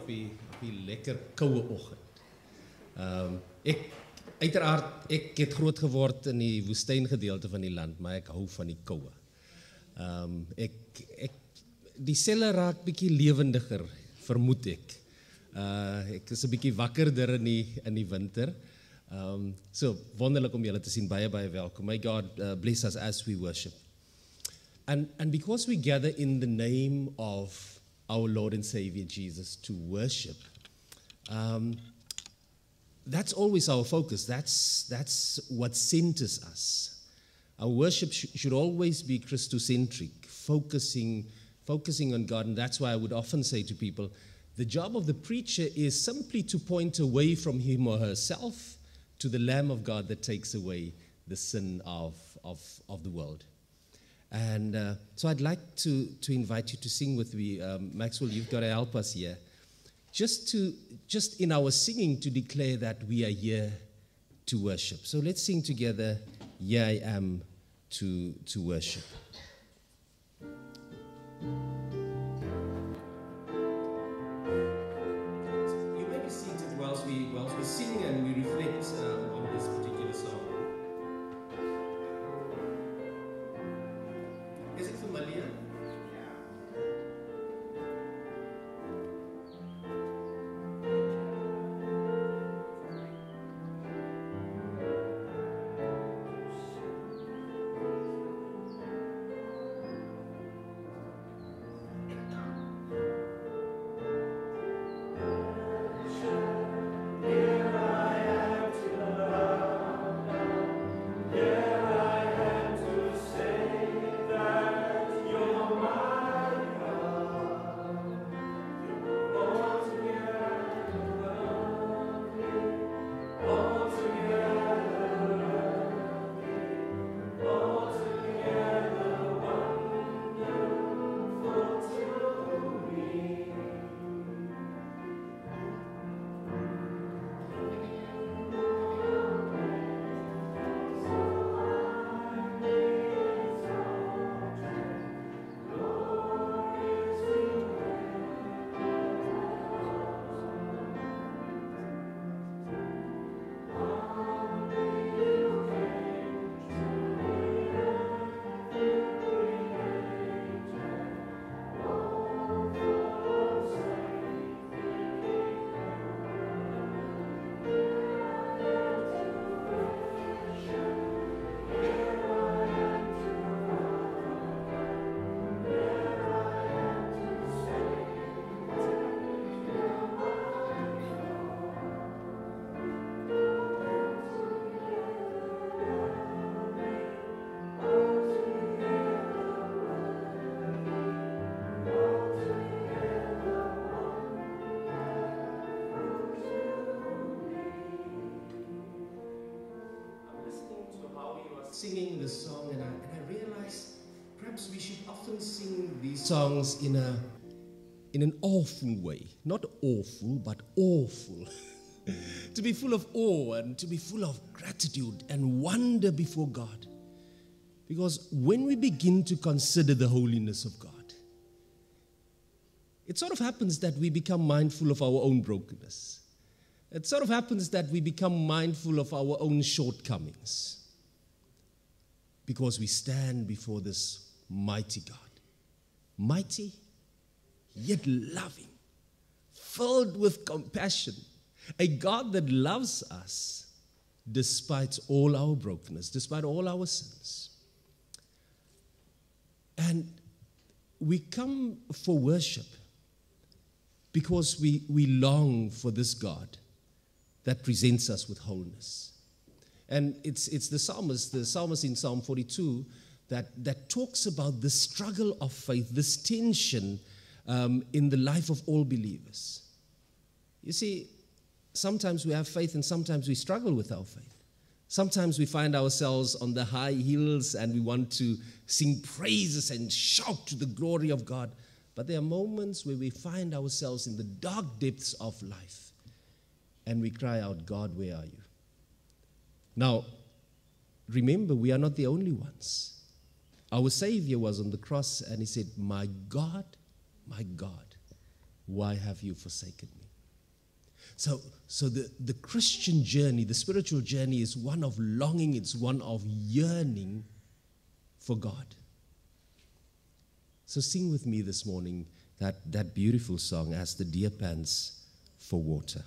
op die op die lekker koue oggend. Ehm um, ek uiteraard ek het groot geword in die woestyngedeelte van die land, maar ek hou van die koue. Ehm um, ek ek die selle raak bietjie lewendiger, vermoed ek. Uh ek is 'n bietjie wakkerder in die in die winter. Um so wonderlik om julle te sien baie baie welkom. May God uh, bless us as we worship. And and because we gather in the name of our Lord and Savior Jesus to worship. Um that's always our focus. That's that's what centers us. Our worship sh- should always be Christocentric, focusing focusing on God and that's why I would often say to people the job of the preacher is simply to point away from him or herself to the Lamb of God that takes away the sin of, of, of the world. And uh, so I'd like to, to invite you to sing with me. Um, Maxwell, you've got to help us here. Just to, just in our singing, to declare that we are here to worship. So let's sing together, Here I am to, to worship. You may be seated whilst we, whilst we sing and we reflect um, songs in a in an awful way. Not awful, but awful. to be full of awe and to be full of gratitude and wonder before God. Because when we begin to consider the holiness of God, it sort of happens that we become mindful of our own brokenness. It sort of happens that we become mindful of our own shortcomings because we stand before this mighty God. Mighty, yet loving, filled with compassion. A God that loves us despite all our brokenness, despite all our sins. And we come for worship because we, we long for this God that presents us with wholeness. And it's, it's the psalmist, the psalmist in Psalm 42, that, that talks about the struggle of faith, this tension um, in the life of all believers. You see, sometimes we have faith and sometimes we struggle with our faith. Sometimes we find ourselves on the high hills and we want to sing praises and shout to the glory of God. But there are moments where we find ourselves in the dark depths of life and we cry out, God, where are you? Now, remember, we are not the only ones. Our Savior was on the cross and he said, My God, my God, Why have you forsaken me? So, so the, the Christian journey, the spiritual journey, is one of longing, it's one of yearning for God. So sing with me this morning that, that beautiful song, As the Deer Pants for Water.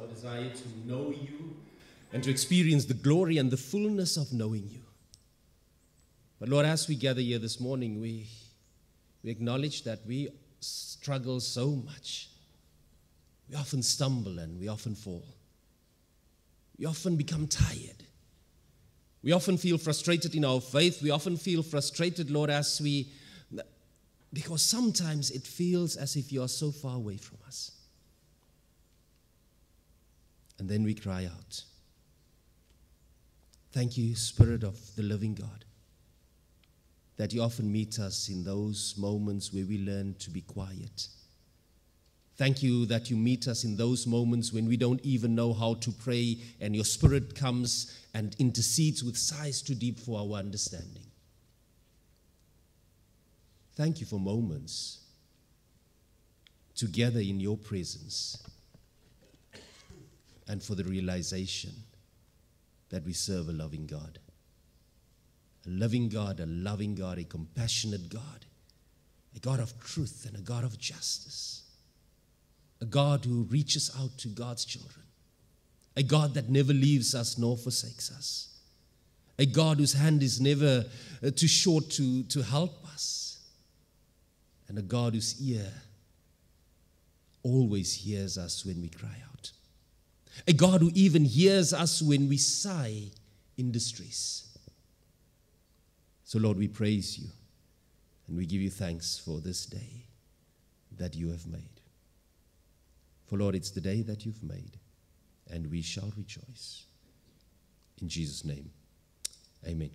Our desire to know you and to experience the glory and the fullness of knowing you. But Lord, as we gather here this morning, we, we acknowledge that we struggle so much. We often stumble and we often fall. We often become tired. We often feel frustrated in our faith. We often feel frustrated, Lord, as we because sometimes it feels as if you are so far away from us. And then we cry out, Thank you, Spirit of the living God, that you often meet us in those moments where we learn to be quiet. Thank you that you meet us in those moments when we don't even know how to pray, and your Spirit comes and intercedes with sighs too deep for our understanding. Thank you for moments together in your presence and for the realization that we serve a loving God. A loving God, a loving God, a compassionate God, a God of truth and a God of justice, a God who reaches out to God's children, a God that never leaves us nor forsakes us, a God whose hand is never uh, too short to, to help us, and a God whose ear always hears us when we cry out. A God who even hears us when we sigh in distress. So, Lord, we praise you and we give you thanks for this day that you have made. For, Lord, it's the day that you've made, and we shall rejoice. In Jesus' name, amen.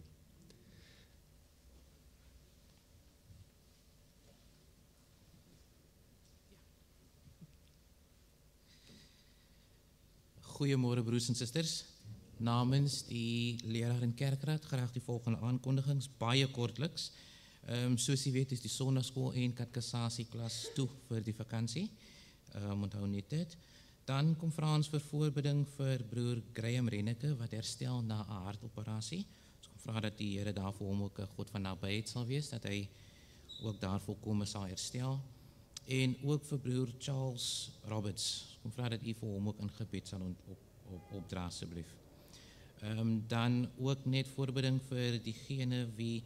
Goeiemôre broers en susters. Namens die leraar en kerkraad graag die volgende aankondigings baie kortliks. Ehm um, soos jy weet is die sonnaskool en katekisasie klas toe vir die vakansie. Ehm um, onthou net. Dan kom Frans vir voorbeding vir broer Graham Renneke wat herstel na 'n hartoperasie. Ons kom vra dat die Here daarvoor hom ook 'n God van nabyheid sal wees dat hy ook daarvoor kom sal herstel en ook vir broer Charles Roberts. Kom vra dat u vir hom ook in gebed sal op op opdra asseblief. Ehm um, dan ook net voorbeding vir diegene wie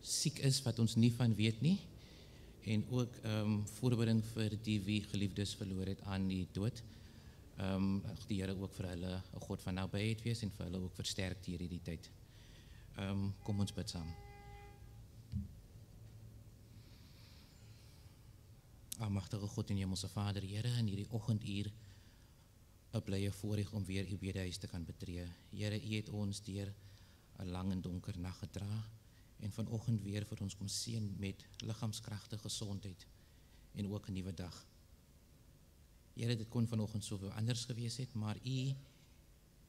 siek is wat ons nie van weet nie en ook ehm um, voorbeding vir die wie geliefdes verloor het aan die dood. Ehm um, die Here ook vir hulle 'n God van nabyheid wees en vir hulle ook versterk hier tyd. Ehm um, kom ons bid saam. Almagtige God en Hemelse Vader, Here, in hierdie oggenduur 'n blye voorreg om weer U bedehuis te kan betree. Here, U het ons deur 'n lang en donker nag gedra en vanoggend weer vir ons kom seën met liggaamskragte, gesondheid en ook 'n nuwe dag. Here, dit kon vanoggend soveel anders gewees het, maar U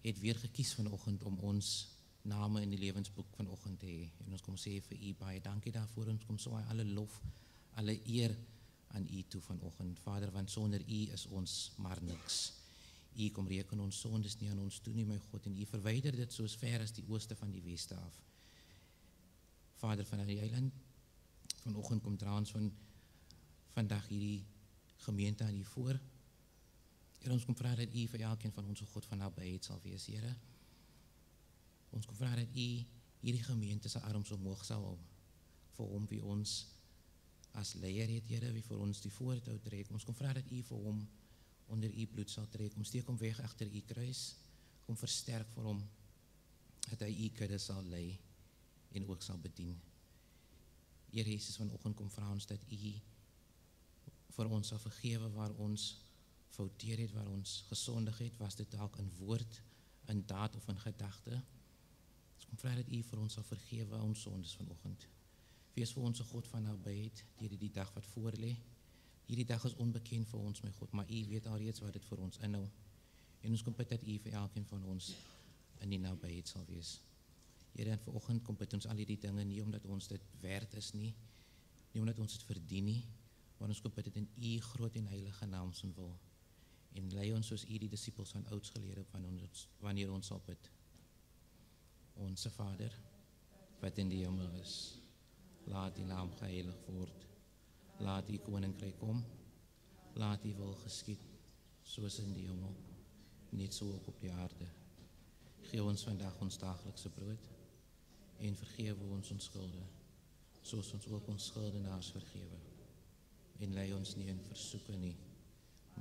het weer gekies vanoggend om ons name in die lewensboek vanoggend te hê. En ons kom sê vir U baie dankie daarvoor. Ons kom so alle lof, alle eer aan U toe vanoggend. Vader, want sonder U is ons maar niks. U kom reken ons sondes nie aan ons toe nie, my God, en U verwyder dit soos ver as die ooste van die weste af. Vader van die eiland, vanoggend kom dra ons van vandag hierdie gemeente aan U voor. Here, ons kom vra dat U vir elkeen van ons, o God, van nabyheid sal wees, Here. Ons kom vra dat U hierdie gemeente se arms omhoog sal hou vir hom wie ons as leier het Here wie vir ons die voorhou trek. Ons kom vra dat U vir hom onder U bloed sal trek. Kom steek hom weg agter U kruis. Kom versterk vir hom dat hy U kudde sal lei en ook sal bedien. Here Jesus vanoggend kom vra ons dat U vir ons sal vergewe waar ons fouteer het, waar ons gesondig het, was dit dalk in woord, in daad of in gedagte. Ons kom vra dat U vir ons sal vergewe ons sondes vanoggend. Wees vir ons 'n God van nabyheid deur die dag wat voor lê. Hierdie dag is onbekend vir ons, my God, maar U weet alreeds wat dit vir ons inhou. En ons kom bid dat U vir elkeen van ons in die nabyheid sal wees. Here, en vanoggend kom bid ons al hierdie dinge nie omdat ons dit werd is nie, nie omdat ons dit verdien nie, maar ons kom bid dit in U groot en heilige naam se wil. En lei ons soos U die disippels van ouds geleer het van ons wanneer ons sal bid. Onse Vader wat in die hemel is laat die naam geheilig word. Laat die koninkryk kom. Laat die wil geskied soos in die hemel, net so ook op die aarde. Gee ons vandag ons daaglikse brood en vergewe ons ons skulde, soos ons ook ons skuldenaars vergewe. En lei ons nie in versoeking nie,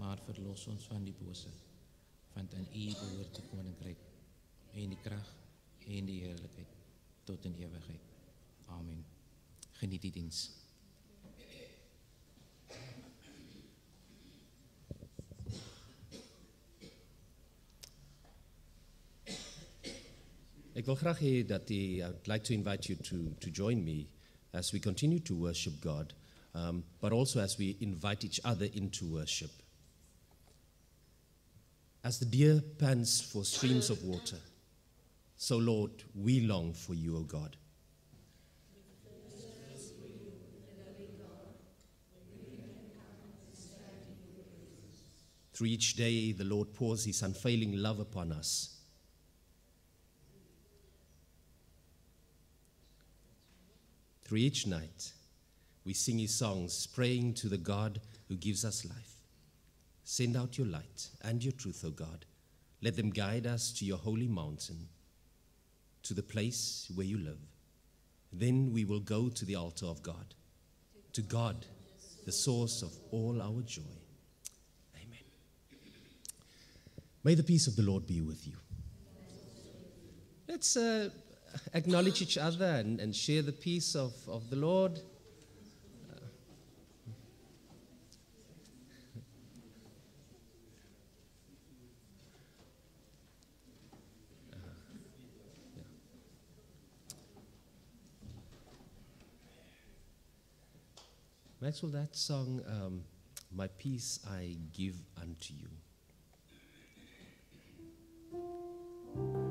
maar verlos ons van die bose, want aan U behoort die koninkryk en die krag en die heerlikheid tot in ewigheid. Amen. Geniet die diens. Ek wil graag hê dat I'd like to invite you to to join me as we continue to worship God, um, but also as we invite each other into worship. As the deer pants for streams of water, so Lord, we long for you, O God. Through each day, the Lord pours his unfailing love upon us. Through each night, we sing his songs, praying to the God who gives us life. Send out your light and your truth, O God. Let them guide us to your holy mountain, to the place where you live. Then we will go to the altar of God, to God, the source of all our joy. May the peace of the Lord be with you. Let's uh, acknowledge each other and, and share the peace of, of the Lord. Maxwell, that song, um, My Peace I Give Unto You. Vrede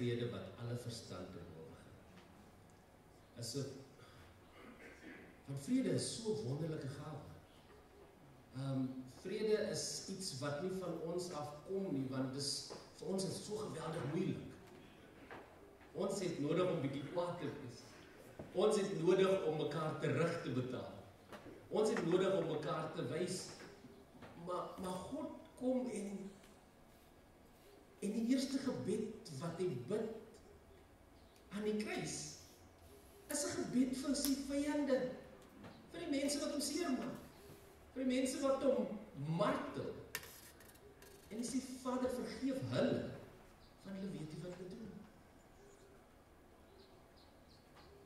vrede wat alle verstand te bowe gaan. As 'n van vrede is so 'n wonderlike gawe. Ehm um, vrede is iets wat nie van ons afkom nie want dis vir ons is so geweldig moeilik. Ons het nodig om bietjie kwaad te wees. Ons het nodig om mekaar terug te betaal. Ons het nodig om mekaar te wys maar maar God kom en En die eerste gebed wat hy bid aan die kruis is 'n gebed vir sy vyande, vir die mense wat hom seermaak, vir die mense wat hom martel. En hy sê Vader, vergeef hulle want hulle weet nie wat hulle doen.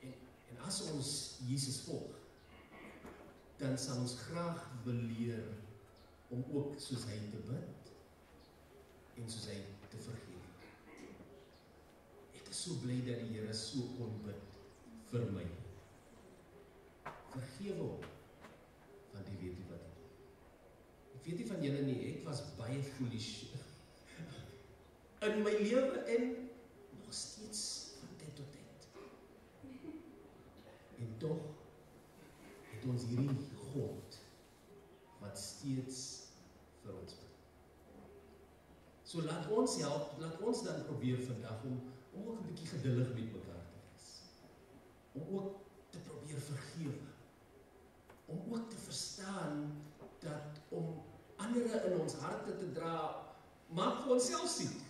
En en as ons Jesus volg, dan sal ons graag wil leer om ook soos hy te bid en soos hy te vergeef. Ek is so bly dat die Here so kon bid vir my. Vergewe hom want hy weet nie wat hy doen. Ek weet nie van julle nie, ek was baie foolish in my lewe en nog steeds van tyd tot tyd. En tog het ons hierdie God wat steeds vir ons bid. So laat ons help, laat ons dan probeer vandag om om ook 'n bietjie geduldig met mekaar te wees. Om ook te probeer vergewe. Om ook te verstaan dat om ander in ons harte te dra maak vir onsself siek.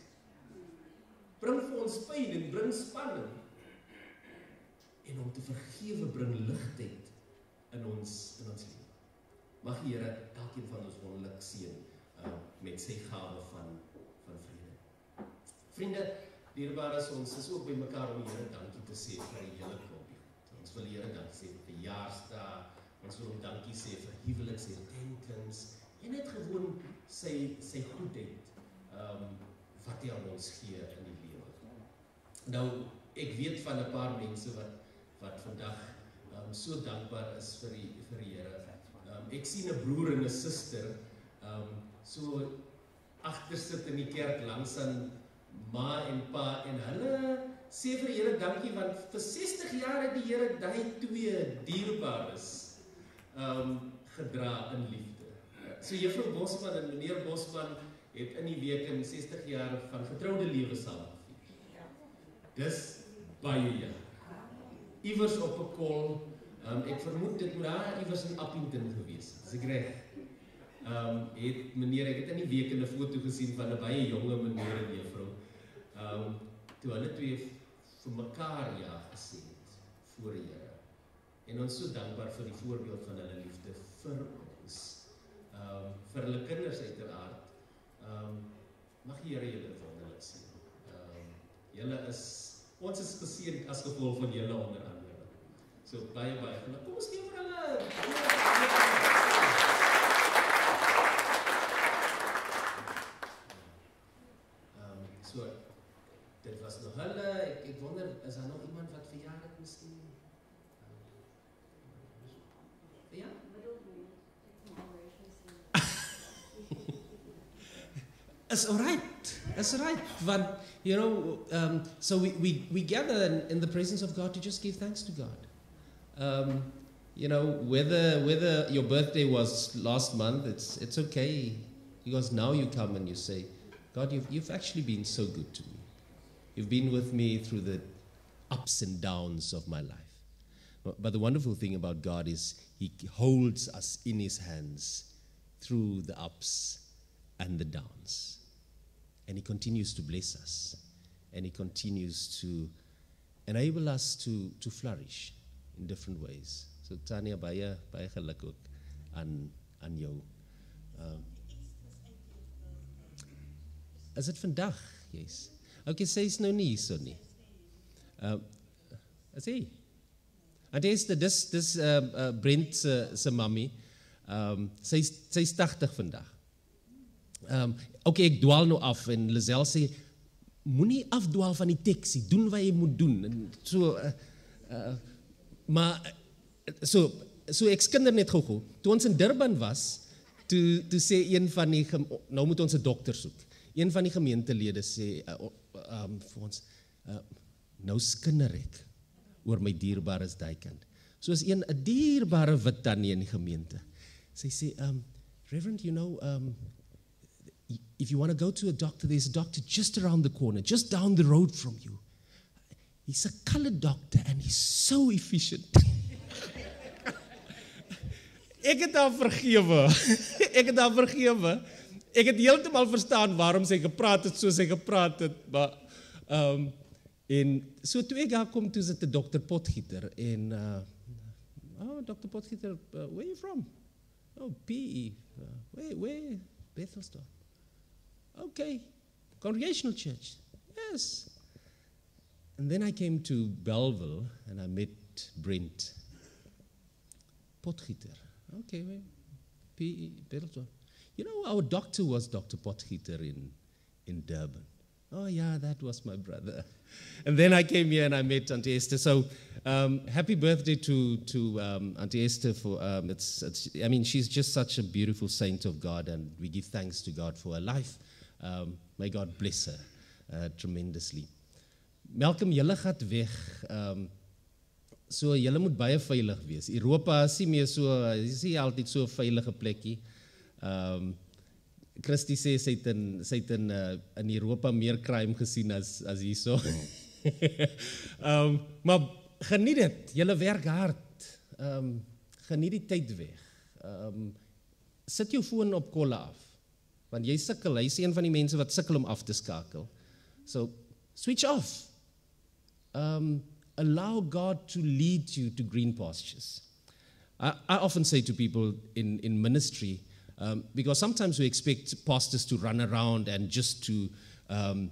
Bring vir ons pyn en bring spanning. En om te vergewe bring ligheid in ons in ons lewe. Mag die Here elkeen van ons wonderlik seën uh, met sy gawe van. Vriende, dierbares ons is ook by mekaar om Here dankie te sê vir die hele klompie. Ons wil Here dankie sê vir verjaarsdae. Ons wil hom dankie sê vir huweliksherdenkings en net gewoon sy sy goedheid ehm um, wat hy aan ons gee in die lewe. Nou ek weet van 'n paar mense wat wat vandag ehm um, so dankbaar is vir die vir die Here. Ehm um, ek sien 'n broer en 'n suster ehm um, so agter sit in die kerk langs aan ma en pa en hulle sê vir die Here dankie want vir 60 jaar het die Here daai twee dierbares ehm um, gedra in liefde. So Juffrou Bosman en meneer Bosman het in die week in 60 jaar van getroude lewe saam gevier. Dis baie ja. Iewers op 'n kol, um, ek vermoed dit moet daar iewers in Appington gewees het. Dis ek reg. Ehm um, het meneer ek het in die week 'n foto gesien van 'n baie jonge meneer en juffrou. Ehm um, toe hulle twee vir mekaar ja gesê het voor die Here. En ons so dankbaar vir die voorbeeld van hulle liefde vir ons. Ehm um, vir hulle kinders uiteraard. Ehm um, mag die Here julle wonderlik sien. Ehm um, julle is ons is geseën as gevolg van julle onder andere. So baie baie geluk. Kom ons gee vir hulle. So dit was nog hulle. Ek ek wonder is daar nog iemand wat verjaar het miskien? Ja. It's all right. It's all right. But, you know, um, so we, we, we gather in, in, the presence of God to just give thanks to God. Um, you know, whether, whether your birthday was last month, it's, it's okay. Because now you come and you say, God, you've, you've actually been so good to me. You've been with me through the ups and downs of my life. But the wonderful thing about God is He holds us in His hands through the ups and the downs. And He continues to bless us. And He continues to enable us to, to flourish in different ways. So Tanya baie baie geluk and, aan jou. Um, Is dit vandag? Yes. Okay, sy is nou nie hierso nie. Uh, is hy? En dis dis dis ehm uh, uh, Brent se se mammy. Um, sy sy's 80 vandag. Um, okay, ek dwaal nou af en Lisel sê moenie afdwaal van die teks nie. Doen wat jy moet doen. En so uh, uh maar so so ek skinder net gou-gou. Toe ons in Durban was, toe toe sê een van die nou moet ons 'n dokter soek. Een van die gemeentelede sê uh, um vir ons uh, nou skinder ek oor my dierbares daai kind. Soos een 'n dierbare wit tannie in die gemeente. Sy sê um Reverend, you know um if you want to go to a doctor there's a doctor just around the corner, just down the road from you. He's a colored doctor and he's so efficient. ek het haar vergewe. ek het haar vergewe ek het heeltemal verstaan waarom sy gepraat het soos sy gepraat het, maar ehm um, en so toe ek daar kom toe sit 'n dokter Potgieter en uh oh dokter Potgieter, uh, where you from? Oh, PE. Uh, where where Bethelsdorp. Okay. Congregational church. Yes. And then I came to Belleville and I met Brent Potgieter. Okay, PE Bethelsdorp. You know, our doctor was Dr. Potgieter in, in Durban. Oh, yeah, that was my brother. And then I came here and I met Auntie Esther. So, um, happy birthday to, to um, Auntie Esther. For, um, it's, it's, I mean, she's just such a beautiful saint of God, and we give thanks to God for her life. Um, may God bless her uh, tremendously. Malcolm, julle gaat weg. Um, so julle moet baie veilig wees. Europa is nie meer so, is nie altyd so 'n veilige plekkie. Um, Christie sê sy het in sy het in uh, in Europa meer crime gesien as as hierso. Um, maar geniet dit. Julle werk hard. Um, geniet die tyd weg. Um, sit jou foon op kolle af. Want jy sukkel, hy's een van die mense wat sukkel om af te skakel. So switch off. Um allow God to lead you to green pastures. I, I often say to people in in ministry um, because sometimes we expect pastors to run around and just to um,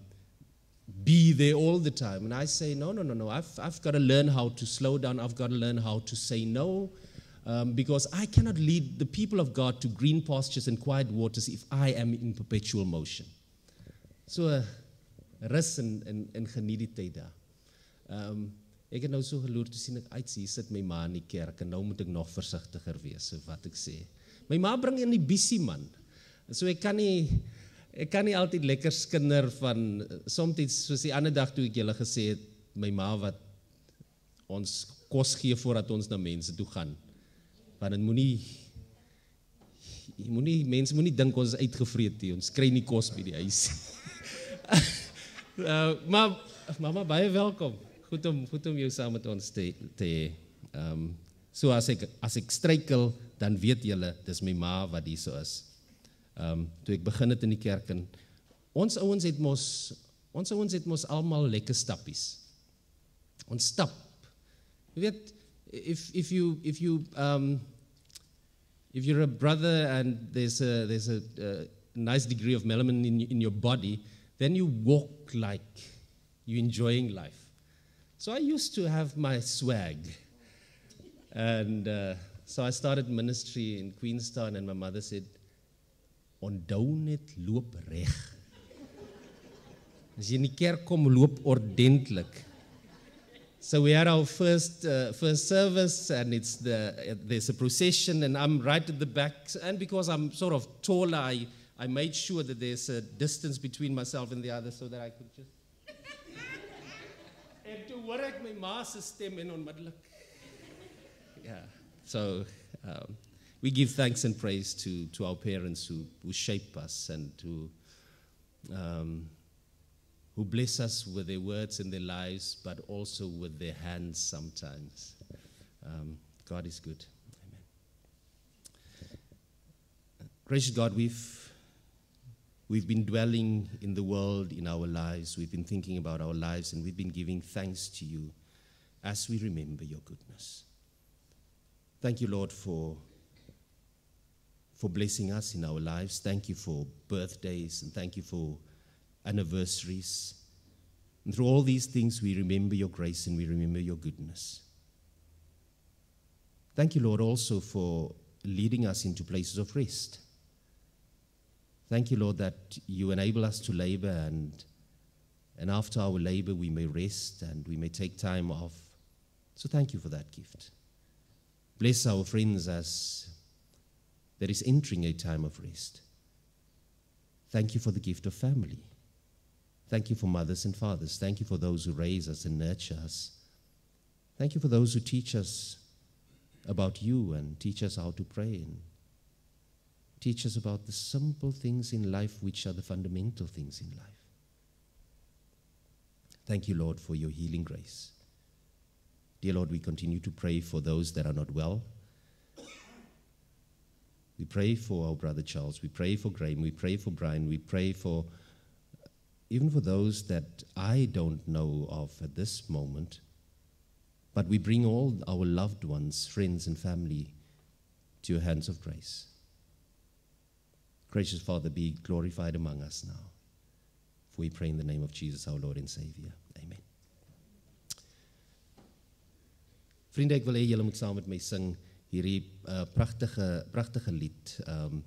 be there all the time. And I say, no, no, no, no. I've, I've got to learn how to slow down. I've got to learn how to say no. Um, because I cannot lead the people of God to green pastures and quiet waters if I am in perpetual motion. So, uh, rus en en en. Ehm um, ek het nou so geloer sien ek uit sit my ma in die kerk en nou moet ek nog versigtiger wees so wat ek sê. My ma bring in die bisie man. So ek kan nie ek kan nie altyd lekker skinder van soms soos die ander dag toe ek julle gesê het my ma wat ons kos gee voordat ons na mense toe gaan. Want dit moenie moenie mense moenie dink ons is uitgevreet nie. Ons kry nie kos by die huis. uh, maar mamma baie welkom. Goed om goed om jou saam met ons te te ehm um, so as ek as ek struikel dan weet julle dis my ma wat hier so is. Ehm um, toe ek begin het in die kerk en ons ouens het mos ons ouens het mos almal lekker stappies. Ons stap. Jy weet if if you if you um if you're a brother and there's a there's a, a nice degree of melanin in in your body, then you walk like you're enjoying life. So I used to have my swag. And uh, so I started ministry in Queenstown, and my mother said, Onthou net loop reg. As in die kom, loop ordentlik. So we had our first uh, first service, and it's the there's a procession, and I'm right at the back. And because I'm sort of taller, I I made sure that there's a distance between myself and the other, so that I could just. en to work my ma se stem en onmiddellik. Yeah. So um, we give thanks and praise to, to our parents who, who shape us and who, um, who bless us with their words and their lives, but also with their hands sometimes. Um, God is good. Amen. Gracious God, we've, we've been dwelling in the world in our lives. We've been thinking about our lives, and we've been giving thanks to you as we remember your goodness. Thank you, Lord, for, for blessing us in our lives. Thank you for birthdays and thank you for anniversaries. And through all these things, we remember your grace and we remember your goodness. Thank you, Lord, also for leading us into places of rest. Thank you, Lord, that you enable us to labor and, and after our labor we may rest and we may take time off. So thank you for that gift. Bless our friends as there is entering a time of rest. Thank you for the gift of family. Thank you for mothers and fathers. Thank you for those who raise us and nurture us. Thank you for those who teach us about you and teach us how to pray and teach us about the simple things in life which are the fundamental things in life. Thank you, Lord, for your healing grace. Dear Lord, we continue to pray for those that are not well. We pray for our brother Charles. We pray for Graham. We pray for Brian. We pray for even for those that I don't know of at this moment. But we bring all our loved ones, friends, and family to your hands of grace. Gracious Father, be glorified among us now. For we pray in the name of Jesus, our Lord and Savior. Vriende, ek wil hê julle moet saam met my sing hierdie uh, pragtige pragtige lied um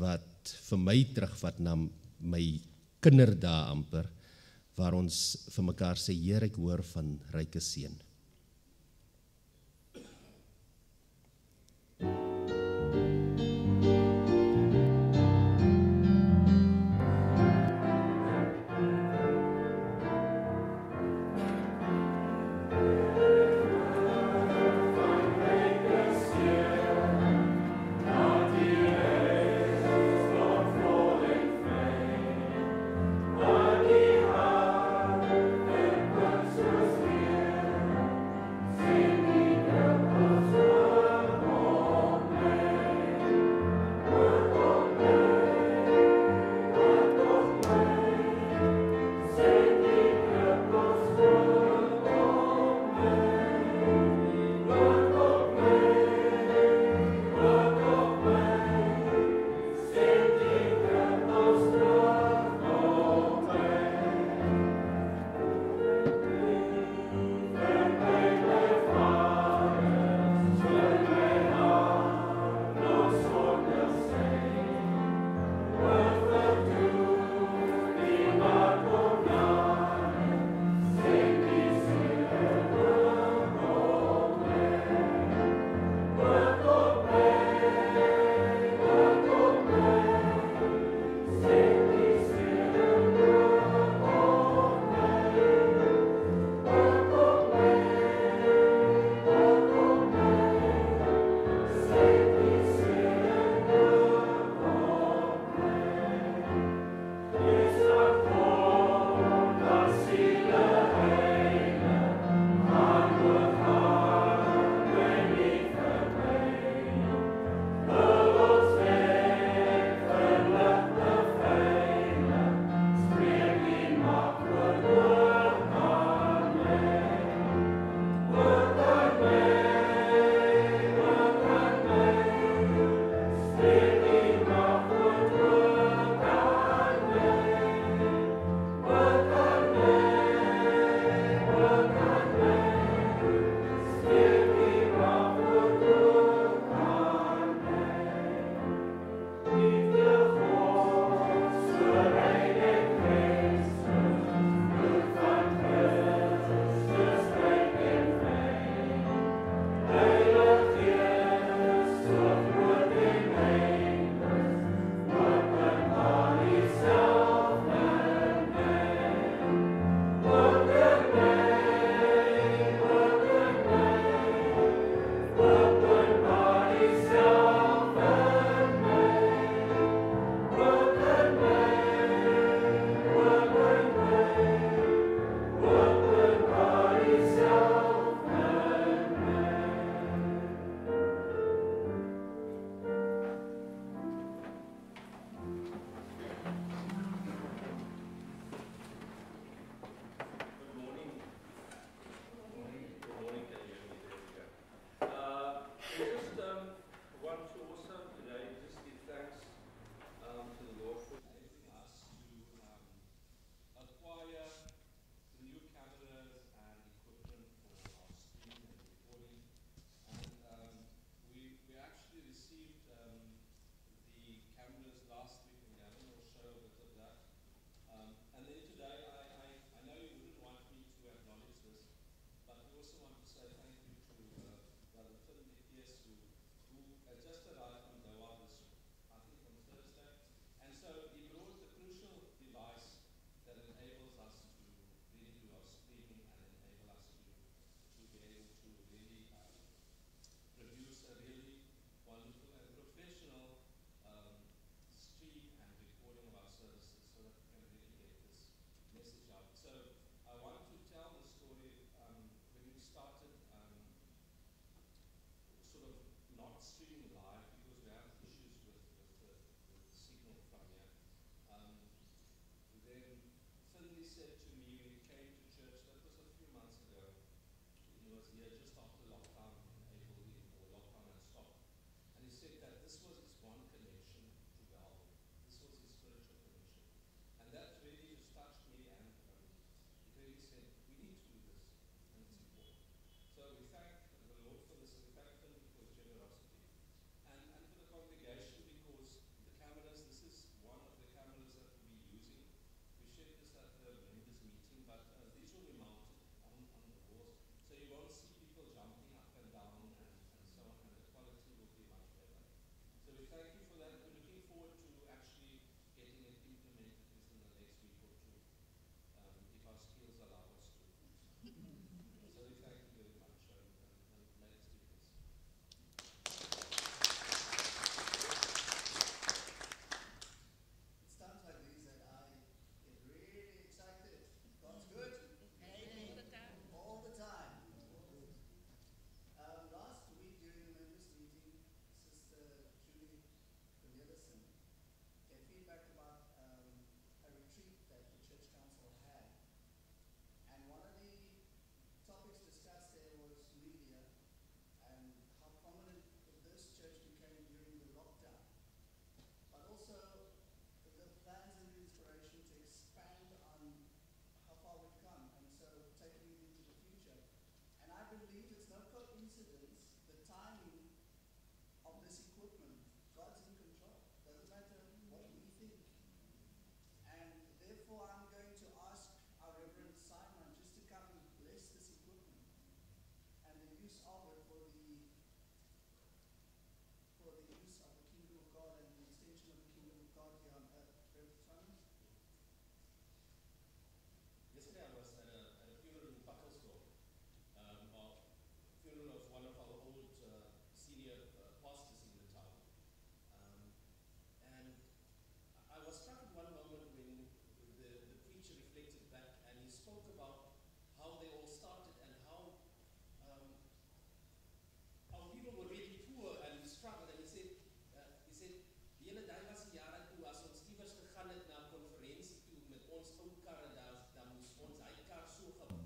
wat vir my terugvat na my kinderdae amper waar ons vir mekaar sê Heer ek hoor van ryke seën.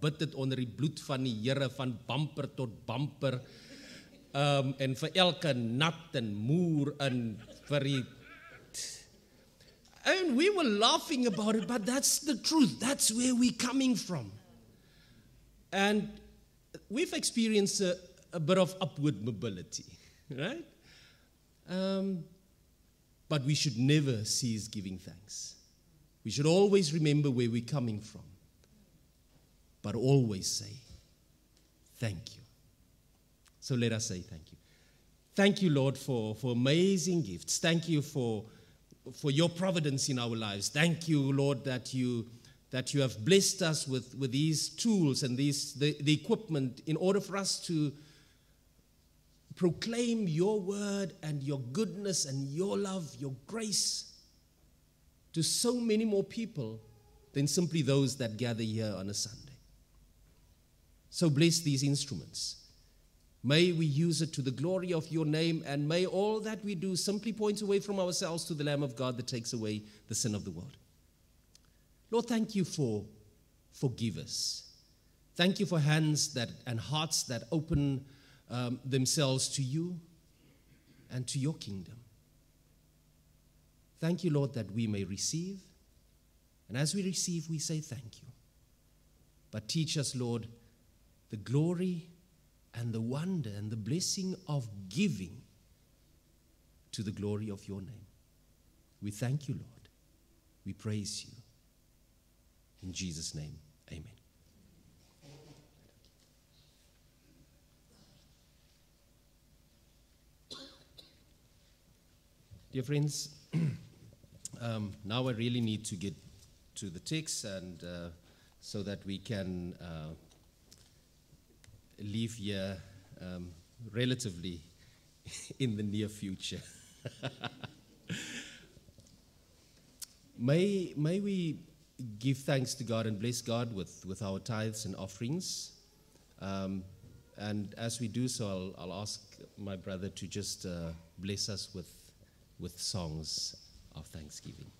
Bid het onder die bloed van die Here van bumper tot bumper. Um en vir elke nat en moer vir die And we were laughing about it, but that's the truth. That's where we're coming from. And we've experienced a, a bit of upward mobility, right? Um, but we should never cease giving thanks. We should always remember where we're coming from but always say, Thank you. So let us say thank you. Thank you, Lord, for, for amazing gifts. Thank you for, for your providence in our lives. Thank you, Lord, that you, that you have blessed us with, with these tools and these, the, the equipment in order for us to proclaim your word and your goodness and your love, your grace to so many more people than simply those that gather here on a Sunday. So bless these instruments. May we use it to the glory of your name, and may all that we do simply point away from ourselves to the Lamb of God that takes away the sin of the world. Lord, thank you for forgivers. Thank you for hands that and hearts that open um, themselves to you and to your kingdom. Thank you, Lord, that we may receive. And as we receive, we say thank you. But teach us, Lord, the glory and the wonder and the blessing of giving to the glory of your name. We thank you, Lord. We praise you. In Jesus' name, amen. Dear friends, um, now I really need to get to the text and uh, so that we can. Uh, leave here um, relatively in the near future. may, may we give thanks to God and bless God with, with our tithes and offerings. Um, and as we do so, I'll, I'll, ask my brother to just uh, bless us with, with songs of thanksgiving.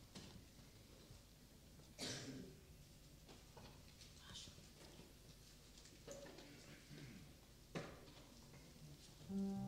Mm-hmm.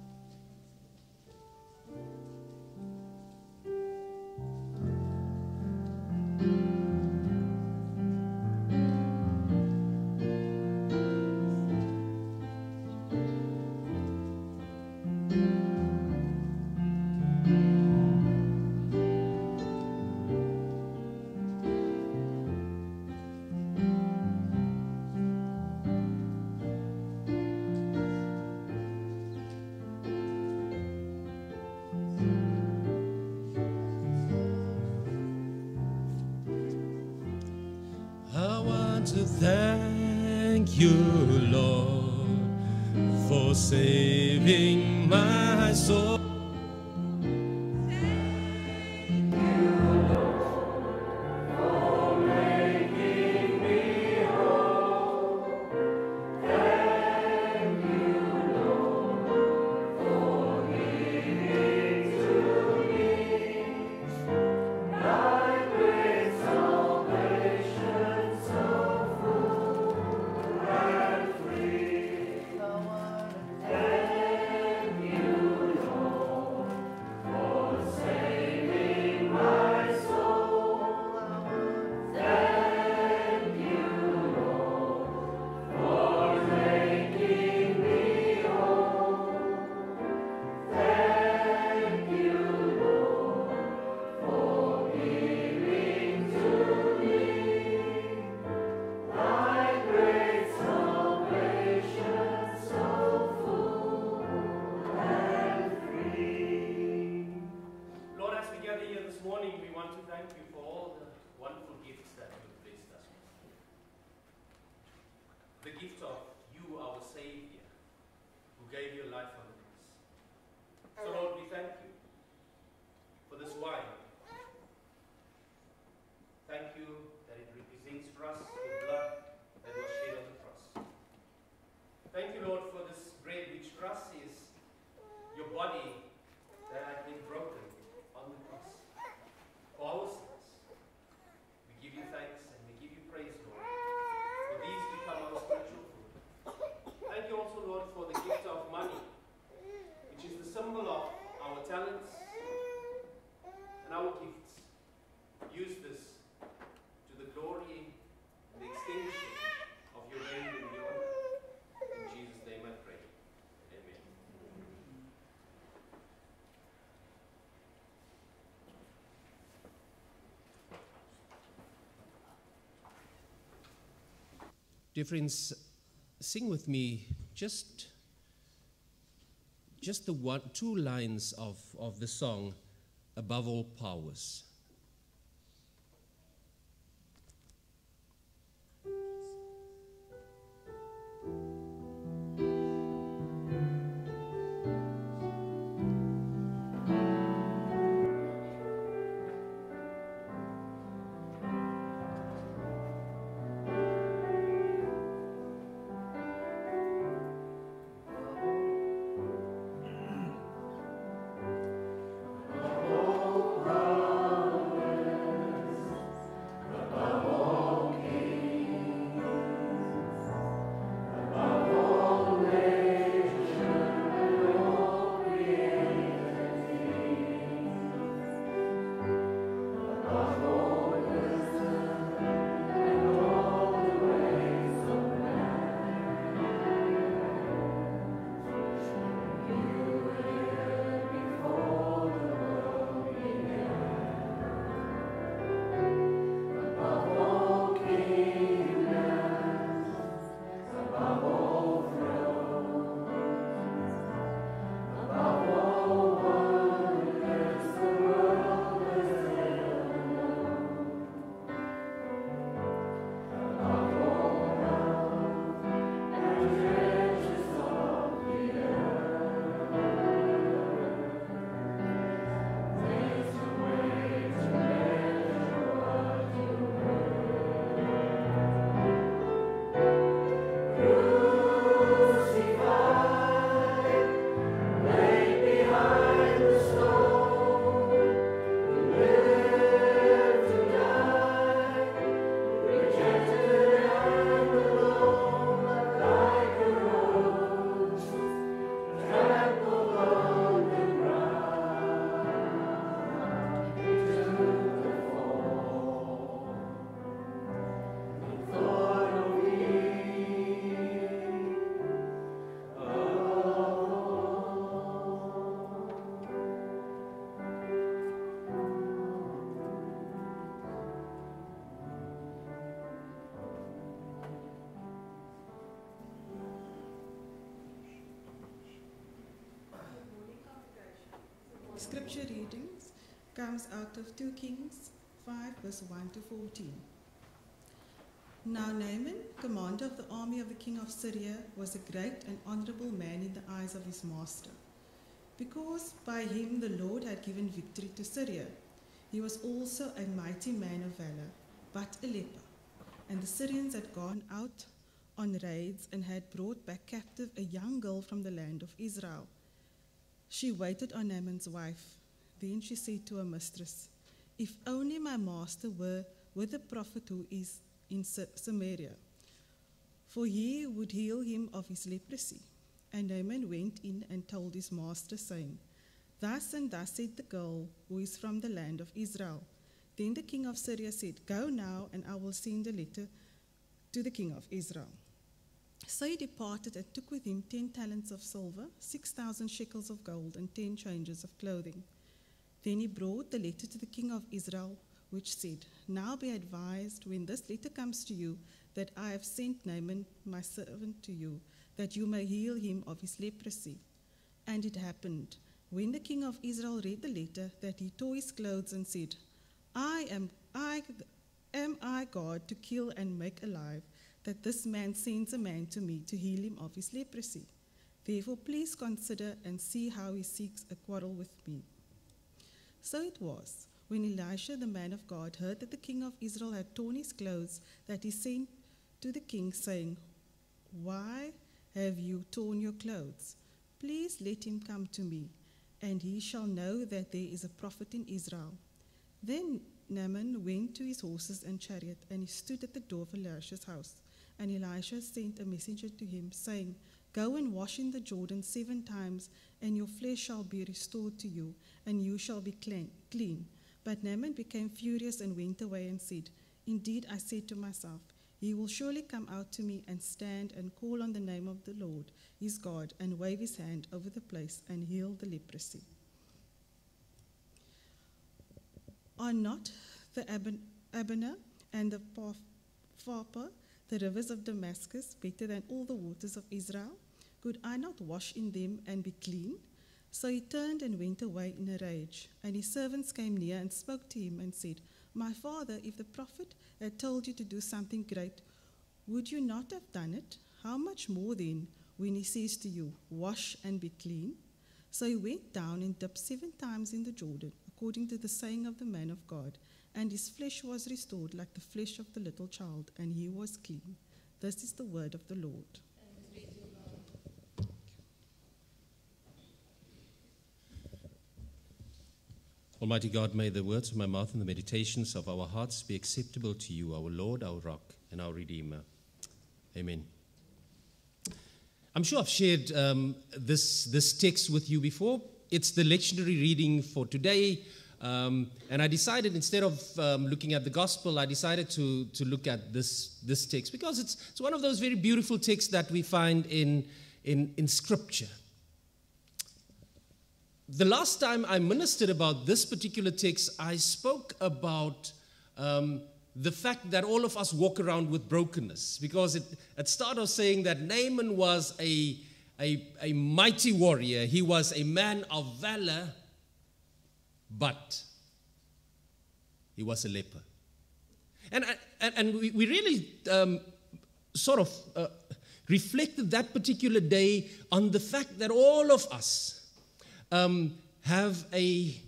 Dear friends, sing with me just, just the one, two lines of, of the song, Above All Powers. Scripture readings comes out of 2 Kings 5, verse 1 to 14. Now Naaman, commander of the army of the king of Syria, was a great and honorable man in the eyes of his master, because by him the Lord had given victory to Syria. He was also a mighty man of valor, but a leper. And the Syrians had gone out on raids and had brought back captive a young girl from the land of Israel. She waited on Naaman's wife. Then she said to her mistress, If only my master were with the prophet who is in Samaria, for he would heal him of his leprosy. And Naaman went in and told his master, saying, Thus and thus said the girl who is from the land of Israel. Then the king of Syria said, Go now, and I will send a letter to the king of Israel. So he departed and took with him ten talents of silver, six thousand shekels of gold, and ten changes of clothing. Then he brought the letter to the king of Israel, which said, Now be advised, when this letter comes to you, that I have sent Naaman, my servant, to you, that you may heal him of his leprosy. And it happened, when the king of Israel read the letter, that he tore his clothes and said, I am I am I God to kill and make alive? That this man sends a man to me to heal him of his leprosy. Therefore, please consider and see how he seeks a quarrel with me. So it was, when Elisha, the man of God, heard that the king of Israel had torn his clothes, that he sent to the king, saying, Why have you torn your clothes? Please let him come to me, and he shall know that there is a prophet in Israel. Then Naaman went to his horses and chariot, and he stood at the door of Elisha's house. And Elisha sent a messenger to him, saying, Go and wash in the Jordan seven times, and your flesh shall be restored to you, and you shall be clean. But Naaman became furious and went away and said, Indeed, I said to myself, He will surely come out to me and stand and call on the name of the Lord, his God, and wave his hand over the place and heal the leprosy. Are not the Abana and the Pharpar the rivers of Damascus better than all the waters of Israel? Could I not wash in them and be clean? So he turned and went away in a rage. And his servants came near and spoke to him and said, My father, if the prophet had told you to do something great, would you not have done it? How much more then when he says to you, Wash and be clean? So he went down and dipped seven times in the Jordan, according to the saying of the man of God and his flesh was restored like the flesh of the little child, and he was clean. This is the word of the Lord. Almighty God, may the words of my mouth and the meditations of our hearts be acceptable to you, our Lord, our rock, and our Redeemer. Amen. I'm sure I've shared um, this, this text with you before. It's the lectionary reading for today, um, and I decided instead of um, looking at the gospel, I decided to, to look at this, this text because it's, it's one of those very beautiful texts that we find in, in, in scripture. The last time I ministered about this particular text, I spoke about um, the fact that all of us walk around with brokenness because it, it started saying that Naaman was a, a, a mighty warrior, he was a man of valor but he was a leper. And, and, and we, we really um, sort of uh, reflected that particular day on the fact that all of us um, have a,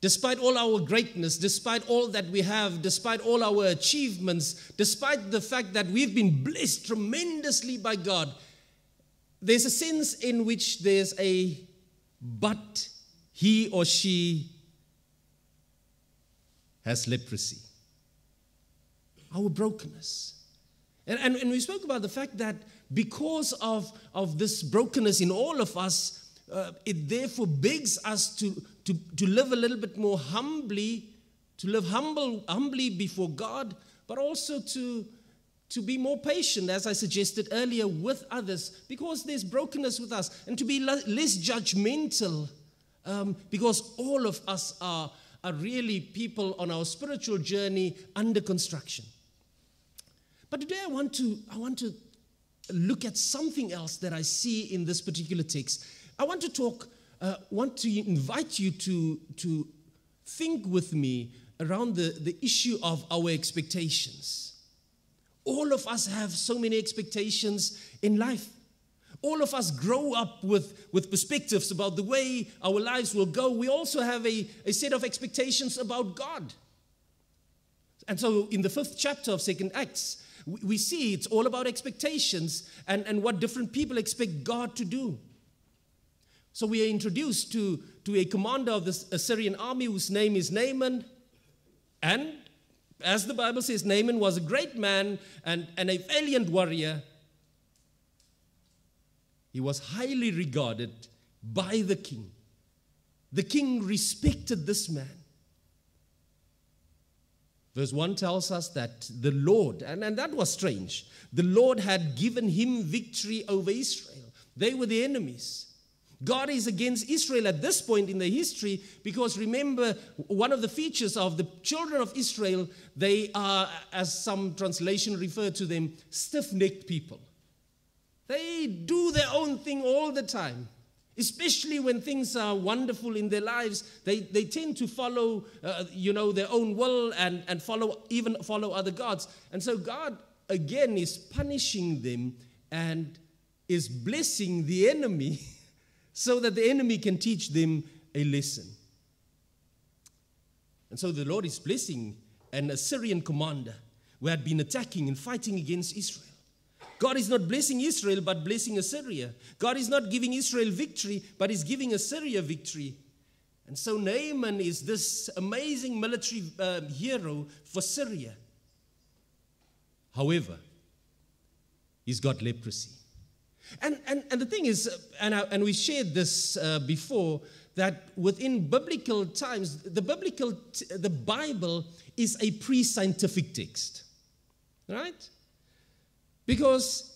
despite all our greatness, despite all that we have, despite all our achievements, despite the fact that we've been blessed tremendously by God, there's a sense in which there's a but he or she has leprosy. Our brokenness. And, and, and we spoke about the fact that because of, of this brokenness in all of us, uh, it therefore begs us to, to, to live a little bit more humbly, to live humble, humbly before God, but also to, to be more patient, as I suggested earlier, with others, because there's brokenness with us, and to be less judgmental, um, because all of us are are really people on our spiritual journey under construction. But today I want to, I want to look at something else that I see in this particular text. I want to talk uh, want to invite you to, to think with me around the, the issue of our expectations. All of us have so many expectations in life. All of us grow up with, with perspectives about the way our lives will go. We also have a, a set of expectations about God. And so in the fifth chapter of Second Acts, we, we see it's all about expectations and, and what different people expect God to do. So we are introduced to, to a commander of the Assyrian army whose name is Naaman. And as the Bible says, Naaman was a great man and, and a valiant warrior. He was highly regarded by the king. The king respected this man. Verse 1 tells us that the Lord, and, and that was strange, the Lord had given him victory over Israel. They were the enemies. God is against Israel at this point in the history because remember, one of the features of the children of Israel, they are, as some translation refer to them, stiff necked people. They do their own thing all the time. Especially when things are wonderful in their lives, they, they tend to follow, uh, you know, their own will and, and follow, even follow other gods. And so God, again, is punishing them and is blessing the enemy so that the enemy can teach them a lesson. And so the Lord is blessing an Assyrian commander who had been attacking and fighting against Israel. God is not blessing Israel, but blessing Assyria. God is not giving Israel victory, but is giving Assyria victory. And so Naaman is this amazing military uh, hero for Syria. However, he's got leprosy. And, and, and the thing is, uh, and, I, and we shared this uh, before, that within biblical times, the biblical, the Bible is a pre-scientific text, right? Because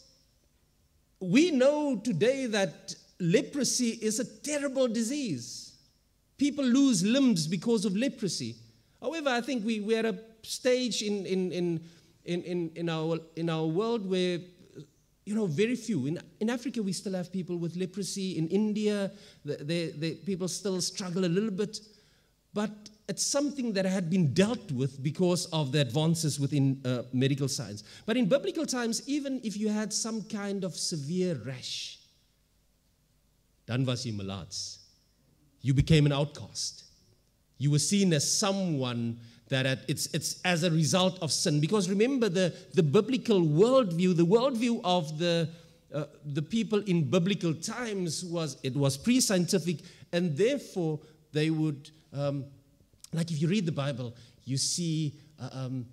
we know today that leprosy is a terrible disease. People lose limbs because of leprosy. However, I think we, we're at a stage in, in, in, in, in, our, in our world where, you know, very few. In, in Africa, we still have people with leprosy. In India, the, the, the people still struggle a little bit. But it's something that had been dealt with because of the advances within uh, medical science. But in biblical times, even if you had some kind of severe rash, dan was. You became an outcast. You were seen as someone that had, it's, it's as a result of sin. Because remember, the, the biblical worldview, the worldview of the, uh, the people in biblical times was, it was pre-scientific, and therefore they would um, like if you read the Bible, you see uh, um,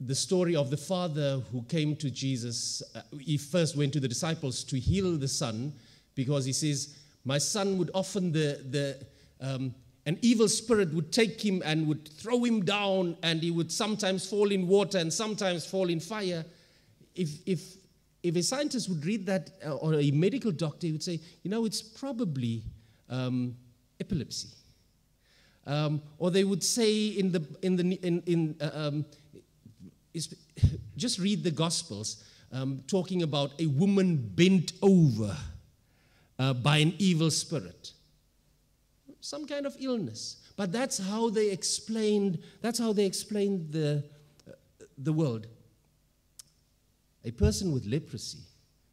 the story of the father who came to Jesus. Uh, he first went to the disciples to heal the son because he says, My son would often, the, the, um, an evil spirit would take him and would throw him down, and he would sometimes fall in water and sometimes fall in fire. If, if, if a scientist would read that, uh, or a medical doctor, he would say, You know, it's probably um, epilepsy. Um, or they would say in the, in the, in, in, uh, um, just read the Gospels um, talking about a woman bent over uh, by an evil spirit. Some kind of illness. But that's how they explained, that's how they explained the, uh, the world. A person with leprosy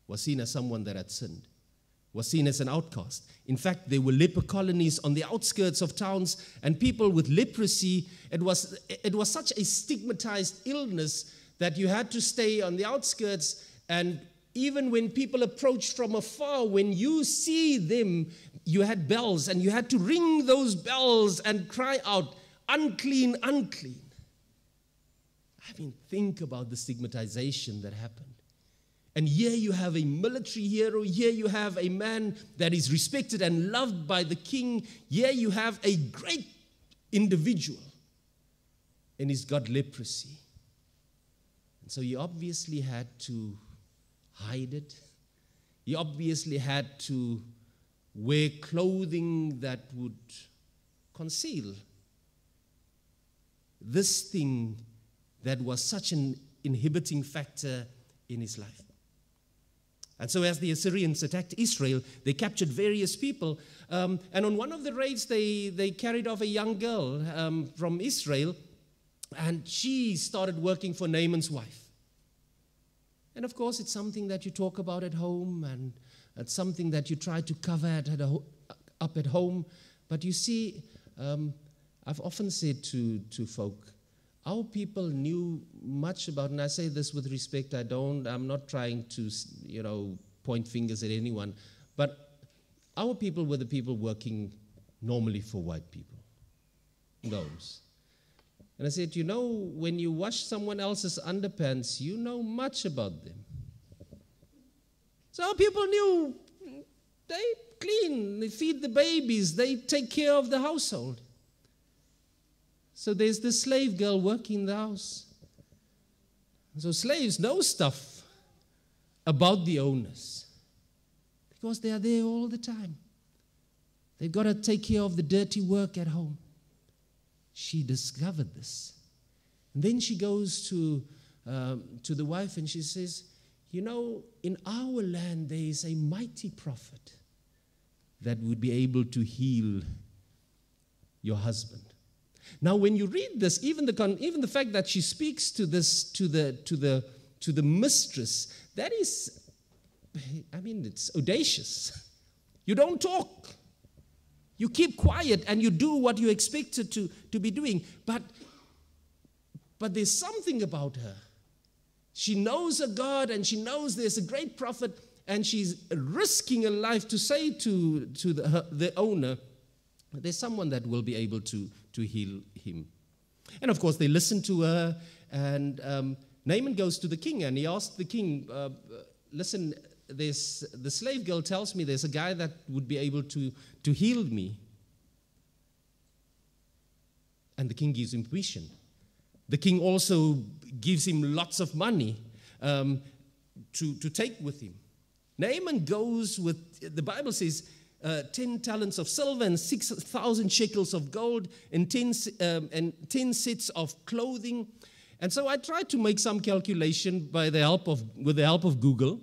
was seen as someone that had sinned was seen as an outcast. In fact, there were leper colonies on the outskirts of towns, and people with leprosy, it was, it was such a stigmatized illness that you had to stay on the outskirts. And even when people approached from afar, when you see them, you had bells, and you had to ring those bells and cry out, unclean, unclean. I mean, think about the stigmatization that happened. And here you have a military hero. Here you have a man that is respected and loved by the king. Here you have a great individual. And he's got leprosy. And so he obviously had to hide it. He obviously had to wear clothing that would conceal this thing that was such an inhibiting factor in his life. And so, as the Assyrians attacked Israel, they captured various people. Um, and on one of the raids, they, they carried off a young girl um, from Israel, and she started working for Naaman's wife. And of course, it's something that you talk about at home, and it's something that you try to cover at, at ho- up at home. But you see, um, I've often said to, to folk, our people knew much about, and I say this with respect, I don't, I'm not trying to, you know, point fingers at anyone, but our people were the people working normally for white people. Those. And I said, You know, when you wash someone else's underpants, you know much about them. So our people knew they clean, they feed the babies, they take care of the household. So there's the slave girl working in the house. So slaves know stuff about the owners because they are there all the time. They've got to take care of the dirty work at home she discovered this. And then she goes to, um, to the wife and she says, You know, in our land there is a mighty prophet that would be able to heal your husband. Now, when you read this, even the, even the fact that she speaks to this to the to the to the mistress, that is, I mean, it's audacious. You don't talk. You keep quiet and you do what you're expected to, to be doing. But, but there's something about her. She knows a God and she knows there's a great prophet, and she's risking her life to say to, to the, her, the owner, there's someone that will be able to, to heal him. And of course, they listen to her, and um, Naaman goes to the king and he asks the king, uh, Listen, there's, the slave girl tells me there's a guy that would be able to, to heal me. And the king gives him permission. The king also gives him lots of money um, to, to take with him. Naaman goes with, the Bible says, uh, 10 talents of silver and 6,000 shekels of gold and 10, um, and 10 sets of clothing. And so I tried to make some calculation by the help of, with the help of Google.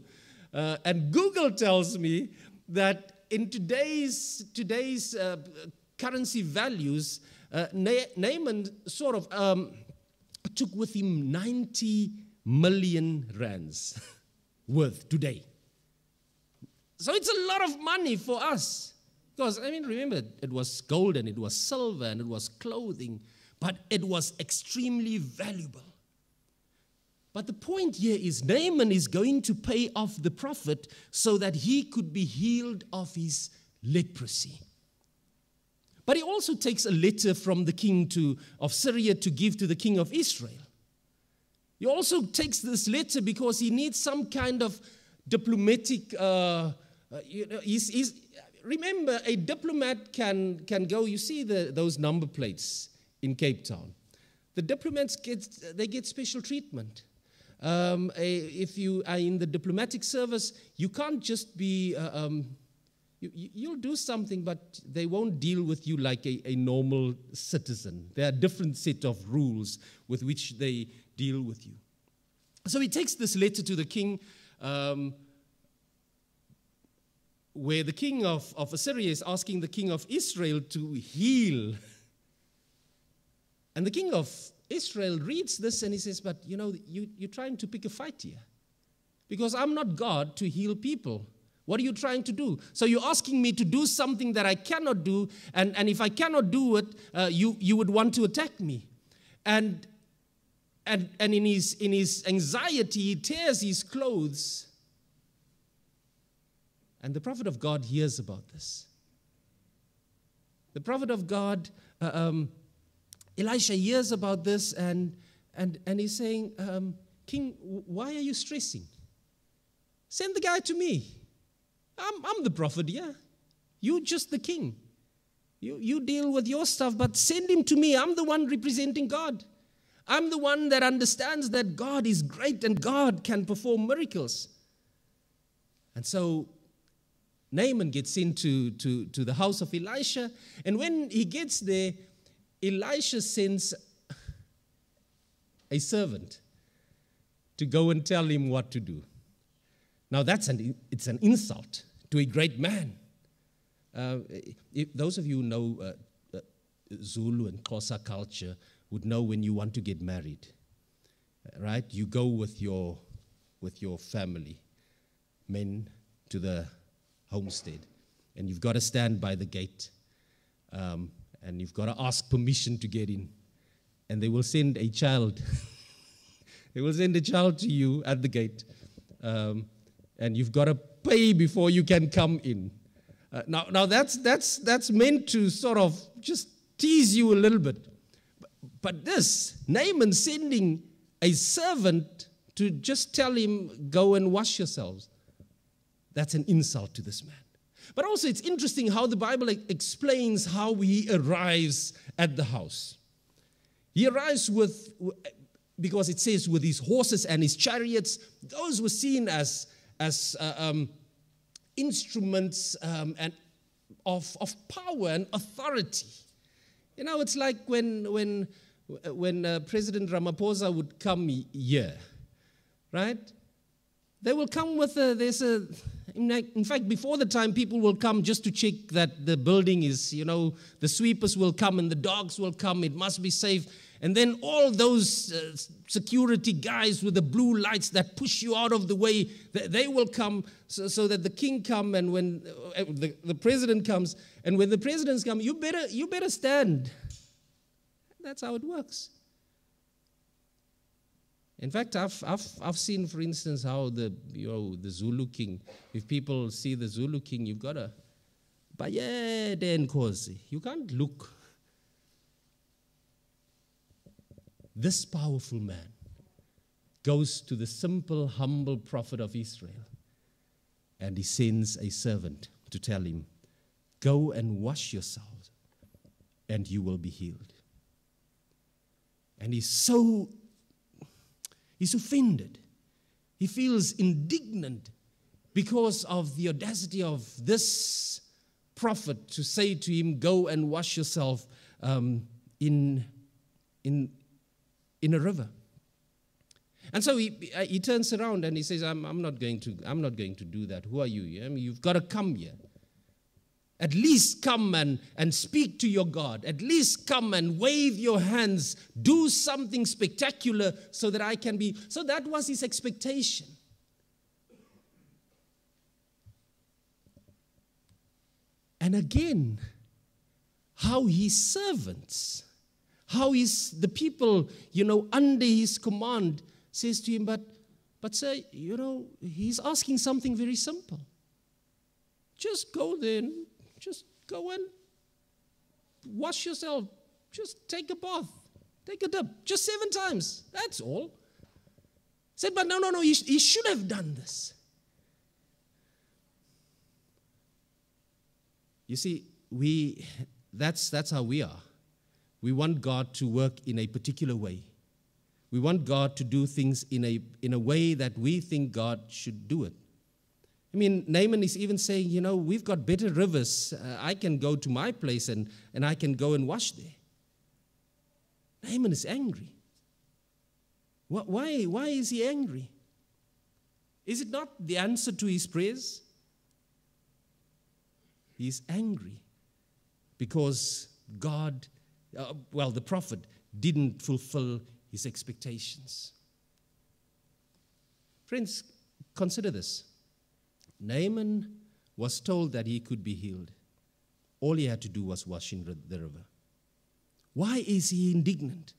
Uh, and Google tells me that in today's, today's uh, currency values, uh, Na- Naaman sort of um, took with him 90 million rands worth today. So it's a lot of money for us. Because, I mean, remember, it was gold and it was silver and it was clothing, but it was extremely valuable. But the point here is Naaman is going to pay off the prophet so that he could be healed of his leprosy. But he also takes a letter from the king to, of Syria to give to the king of Israel. He also takes this letter because he needs some kind of diplomatic. Uh, uh, you know, he's, he's, remember, a diplomat can, can go, you see the, those number plates in Cape Town. The diplomats get, they get special treatment. Um, a, if you are in the diplomatic service, you can't just be, uh, um, you, will do something, but they won't deal with you like a, a normal citizen. There are different set of rules with which they deal with you. So he takes this letter to the king, um, where the king of, of Assyria is asking the king of Israel to heal. And the king of Israel reads this and he says, But you know, you, you're trying to pick a fight here. Because I'm not God to heal people. What are you trying to do? So you're asking me to do something that I cannot do, and, and if I cannot do it, uh, you, you would want to attack me. And, and, and in, his, in his anxiety, he tears his clothes. And the prophet of God hears about this. The prophet of God uh, um, Elisha hears about this and, and, and he's saying, um, King, why are you stressing? Send the guy to me. I'm, I'm the prophet, yeah. You're just the king. You, you deal with your stuff, but send him to me. I'm the one representing God. I'm the one that understands that God is great and God can perform miracles. And so Naaman gets into to, to the house of Elisha, and when he gets there, Elisha sends a servant to go and tell him what to do. Now, that's an, it's an insult to a great man. Uh, if, those of you who know uh, uh, Zulu and Xhosa culture would know when you want to get married, right? You go with your, with your family, men to the homestead, and you've got to stand by the gate, um, and you've got to ask permission to get in, and they will send a child. they will send a child to you at the gate, um, and you've got to pay before you can come in. Uh, now, now that's, that's, that's meant to sort of just tease you a little bit. But this, Naaman sending a servant to just tell him, go and wash yourselves, that's an insult to this man. But also, it's interesting how the Bible explains how he arrives at the house. He arrives with, because it says, with his horses and his chariots. Those were seen as, as uh, um, instruments um, and of, of power and authority. You know, it's like when, when, when uh, President Ramaphosa would come here, right? They will come with a, there's a, in fact, before the time, people will come just to check that the building is, you know, the sweepers will come and the dogs will come, it must be safe. And then all those uh, security guys with the blue lights that push you out of the way, they will come so, so that the king come and when uh, the, the president comes, and when the presidents come, you better, you better stand. That's how it works. In fact, I've, I've, I've seen, for instance, how the, you know, the Zulu king, if people see the Zulu king, you've got to, but yeah, then cause you can't look This powerful man goes to the simple, humble prophet of Israel and he sends a servant to tell him, Go and wash yourselves and you will be healed. And he's so, he's offended. He feels indignant because of the audacity of this prophet to say to him, Go and wash yourself um, in, in, in a river. And so he, he turns around and he says, I'm, I'm, not going to, I'm not going to do that. Who are you? I mean, you've got to come here. At least come and, and speak to your God. At least come and wave your hands. Do something spectacular so that I can be. So that was his expectation. And again, how his servants how how is the people, you know, under his command says to him, but, but sir, you know, he's asking something very simple. Just go then, just go and wash yourself, just take a bath, take a dip, just seven times. That's all. Said, but no, no, no, he, he should have done this. You see, we that's that's how we are. We want God to work in a particular way. We want God to do things in a, in a way that we think God should do it. I mean, Naaman is even saying, you know, we've got better rivers. Uh, I can go to my place and, and I can go and wash there. Naaman is angry. Why, why is he angry? Is it not the answer to his prayers? He's angry because God uh, well, the prophet didn't fulfill his expectations. Friends, consider this Naaman was told that he could be healed. All he had to do was wash in the river. Why is he indignant?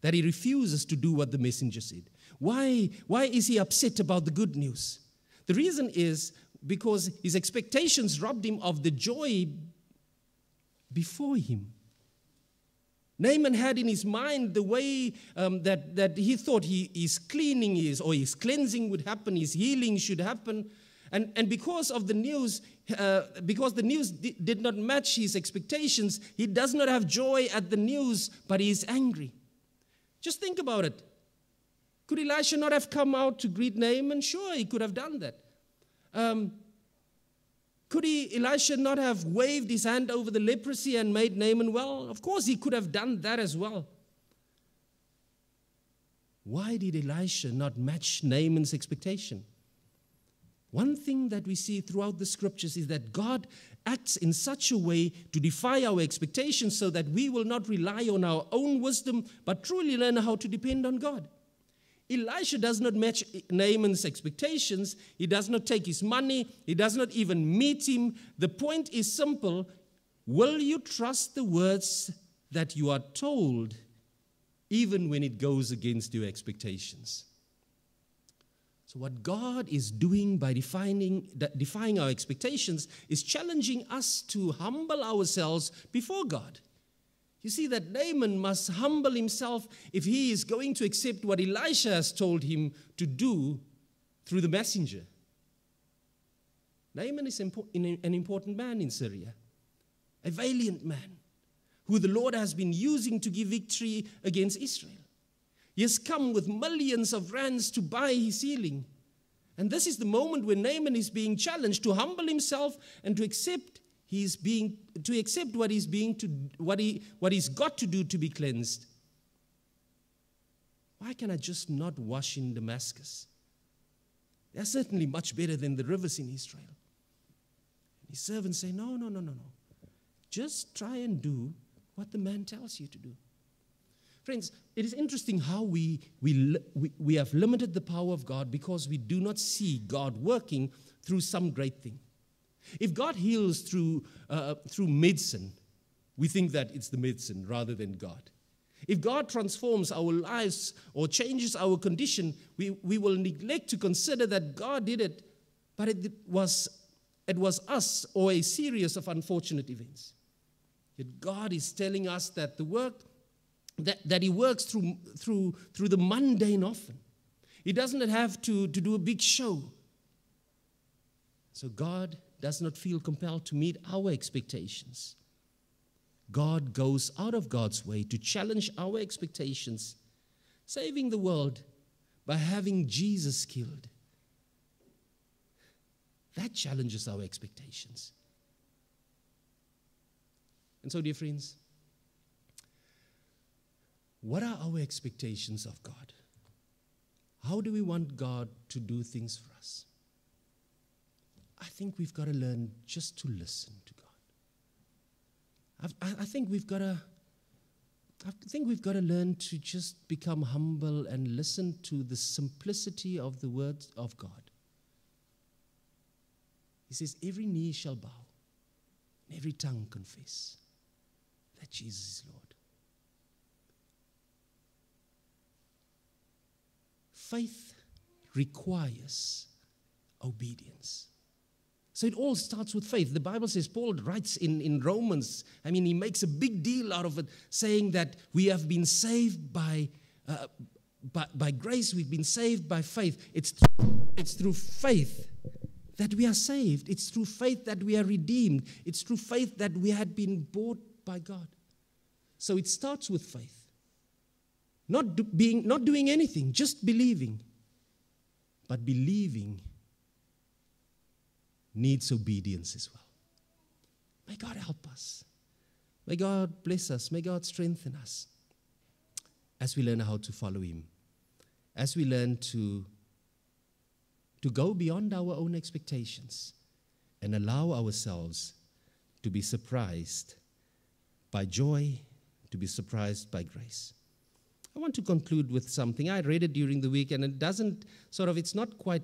That he refuses to do what the messenger said. Why, why is he upset about the good news? The reason is because his expectations robbed him of the joy before him. Naaman had in his mind the way um, that, that he thought he, his cleaning is, or his cleansing would happen, his healing should happen. And, and because of the news, uh, because the news di- did not match his expectations, he does not have joy at the news, but he is angry. Just think about it. Could Elisha not have come out to greet Naaman? Sure, he could have done that. Um, could he, Elisha not have waved his hand over the leprosy and made Naaman well? Of course, he could have done that as well. Why did Elisha not match Naaman's expectation? One thing that we see throughout the scriptures is that God acts in such a way to defy our expectations so that we will not rely on our own wisdom, but truly learn how to depend on God. Elisha does not match Naaman's expectations. He does not take his money. He does not even meet him. The point is simple Will you trust the words that you are told, even when it goes against your expectations? So, what God is doing by defining, defying our expectations is challenging us to humble ourselves before God. You see that Naaman must humble himself if he is going to accept what Elisha has told him to do through the messenger. Naaman is an important man in Syria a valiant man who the Lord has been using to give victory against Israel. He has come with millions of rands to buy his healing. And this is the moment when Naaman is being challenged to humble himself and to accept he's being to accept what he's being to what he what he's got to do to be cleansed. Why can I just not wash in Damascus? They're certainly much better than the rivers in Israel. And His servants say, No, no, no, no, no. Just try and do what the man tells you to do. Friends, it is interesting how we, we, we, have limited the power of God because we do not see God working through some great thing. If God heals through, uh, through medicine, we think that it's the medicine rather than God. If God transforms our lives or changes our condition, we, we will neglect to consider that God did it, but it was, it was us or a series of unfortunate events. Yet God is telling us that the work that, that He works through, through, through the mundane often. He doesn't have to, to do a big show. So God does not feel compelled to meet our expectations. God goes out of God's way to challenge our expectations, saving the world by having Jesus killed. That challenges our expectations. And so, dear friends, what are our expectations of God? How do we want God to do things for us? I think we've got to learn just to listen to God. I, I think we've got to. I think we've got to learn to just become humble and listen to the simplicity of the words of God. He says, Every knee shall bow, and every tongue confess that Jesus is Lord. Faith requires obedience. So it all starts with faith. The Bible says, Paul writes in, in Romans, I mean, he makes a big deal out of it, saying that we have been saved by, uh, by, by grace, we've been saved by faith. It's, it's through faith that we are saved. It's through faith that we are redeemed. It's through faith that we had been bought by God. So it starts with faith. Not, do, being, not doing anything, just believing. But believing needs obedience as well. May God help us. May God bless us. May God strengthen us as we learn how to follow Him, as we learn to, to go beyond our own expectations and allow ourselves to be surprised by joy, to be surprised by grace. I want to conclude with something. I read it during the week, and it doesn't sort of, it's not quite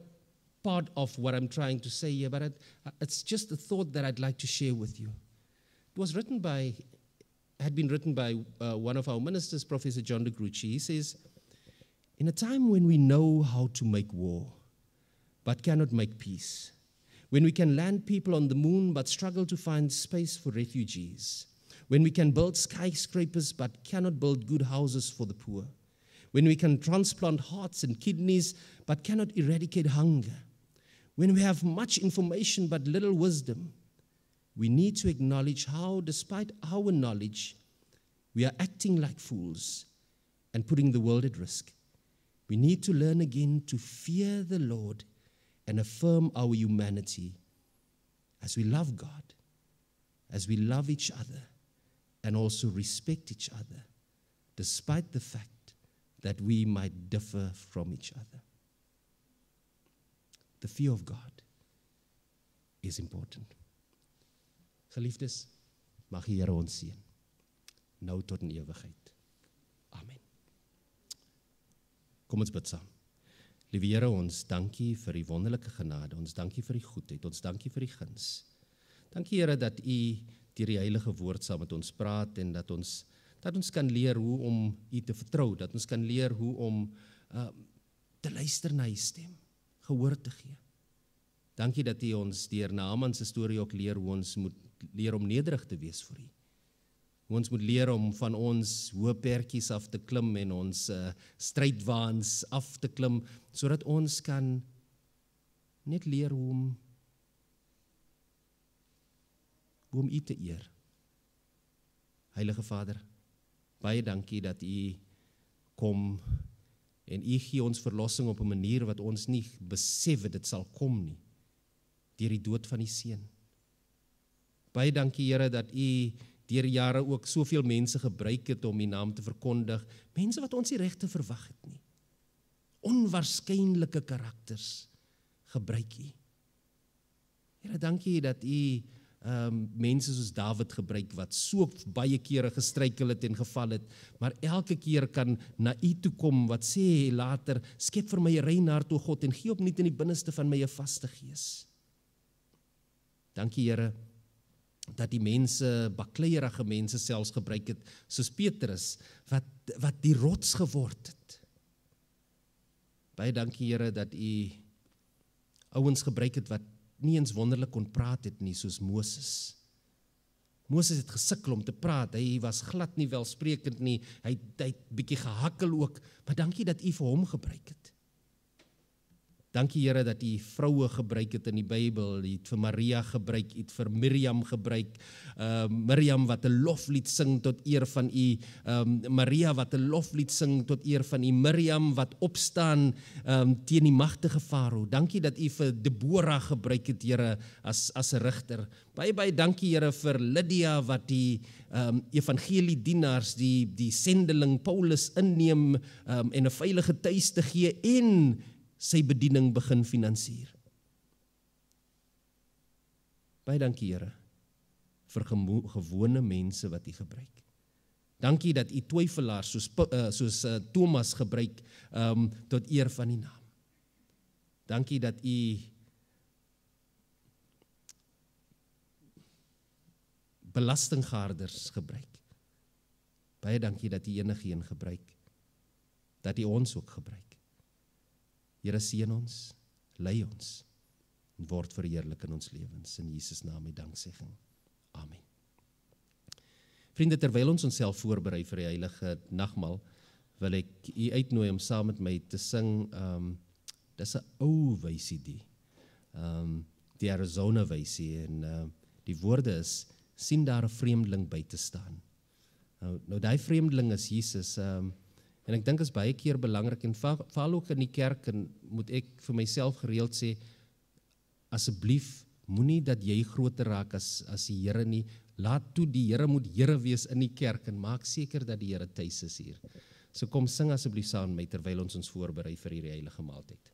part of what I'm trying to say here, but it, it's just a thought that I'd like to share with you. It was written by, had been written by uh, one of our ministers, Professor John de Gruchy. He says, In a time when we know how to make war, but cannot make peace, when we can land people on the moon but struggle to find space for refugees, when we can build skyscrapers but cannot build good houses for the poor, when we can transplant hearts and kidneys but cannot eradicate hunger, when we have much information but little wisdom, we need to acknowledge how, despite our knowledge, we are acting like fools and putting the world at risk. We need to learn again to fear the Lord and affirm our humanity as we love God, as we love each other and also respect each other, despite the fact that we might differ from each other. The fear of God is important. Geliefdes, mag die Here ons seën nou tot in ewigheid. Amen. Kom ons bid saam. Liewe Here, ons dankie vir u wonderlike genade. Ons dankie vir u goedheid. Ons dankie vir u guns. Dankie Here dat u deur die heilige woord saam met ons praat en dat ons dat ons kan leer hoe om u te vertrou, dat ons kan leer hoe om uh te luister na u stem, gehoor te gee. Dankie dat u ons deur Naaman se storie ook leer hoe ons moet leer om nederig te wees vir u. Hoe ons moet leer om van ons hoë pertjies af te klim en ons uh strydwaans af te klim sodat ons kan net leer hoe om hoe om U te eer. Heilige Vader, baie dankie dat U kom en U gee ons verlossing op 'n manier wat ons nie besef dit sal kom nie deur die dood van die seun. Baie dankie Here dat U deur jare ook soveel mense gebruik het om U naam te verkondig, mense wat ons nie regte verwag het nie. Onwaarskynlike karakters gebruik U. Here, dankie dat U ehm um, mense soos Dawid gebruik wat so baie kere gestruikel het en geval het, maar elke keer kan na U toe kom wat sê later skep vir my 'n rein hart o God en gee opnuut in die binneste van my 'n vaste gees. Dankie Here dat die mense bakleierige mense selfs gebruik het soos Petrus wat wat die rots geword het. Baie dankie Here dat U ouens gebruik het wat nie eens wonderlik kon praat het nie soos Moses. Moses het gesukkel om te praat. Hy was glad nie welsprekend nie. Hy het hy het bietjie gehakkel ook, maar dankie dat U vir hom gebruik het. Dankie Here dat U vroue gebruik het in die Bybel. U het vir Maria gebruik, U het vir Miriam gebruik. Ehm uh, Miriam wat 'n loflied sing tot eer van U. Ehm um, Maria wat 'n loflied sing tot eer van U. Miriam wat opstaan ehm um, teen die magtige Farao. Dankie dat U vir Debora gebruik het, Here, as as 'n rigter. Baie baie dankie Here vir Lydia wat die ehm um, evangelie dienaars, die die sendeling Paulus inneem ehm um, en 'n veilige tuiste gee en sy bediening begin finansier. Baie dankie Here vir gewone mense wat U gebruik. Dankie dat U twyfelaars soos uh, soos uh, Thomas gebruik um tot eer van U naam. Dankie dat U belastinggarders gebruik. Baie dankie dat U enigiemand gebruik. Dat U ons ook gebruik. Here seën ons, lei ons en word verheerlik in ons lewens in Jesus naam en danksegging. Amen. Vriende, terwyl ons onsself voorberei vir die heilige nagmaal, wil ek u uitnooi om saam met my te sing. Um dis 'n ou wysie die. Um die Arizona wysie en uh, die woorde is sien daar 'n vreemdeling by te staan. Nou nou daai vreemdeling is Jesus. Um En ek dink is baie keer belangrik en val ook in die kerk en moet ek vir myself gereeld sê asseblief moenie dat jy groter raak as as die Here nie. Laat toe die Here moet Here wees in die kerk en maak seker dat die Here tuis is hier. So kom sing asseblief saam met my terwyl ons ons voorberei vir hierdie heilige maaltyd.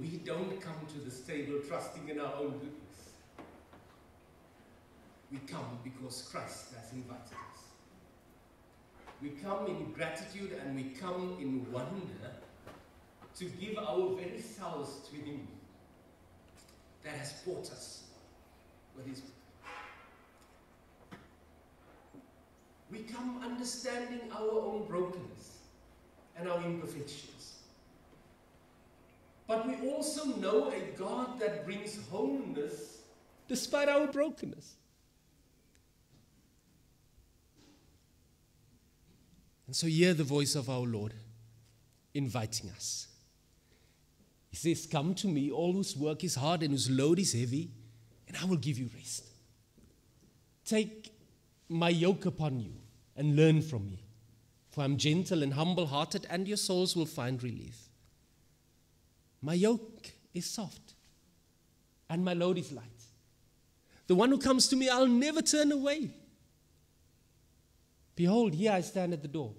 We don't come to this table trusting in our own goodness. We come because Christ has invited us. We come in gratitude and we come in wonder to give our very selves to Him that has bought us with His We come understanding our own brokenness and our imperfections. But we also know a God that brings wholeness despite our brokenness. And so, hear the voice of our Lord inviting us. He says, Come to me, all whose work is hard and whose load is heavy, and I will give you rest. Take my yoke upon you and learn from me, for I'm gentle and humble hearted, and your souls will find relief. My yoke is soft, and my load is light. The one who comes to me, I'll never turn away. Behold, here I stand at the door.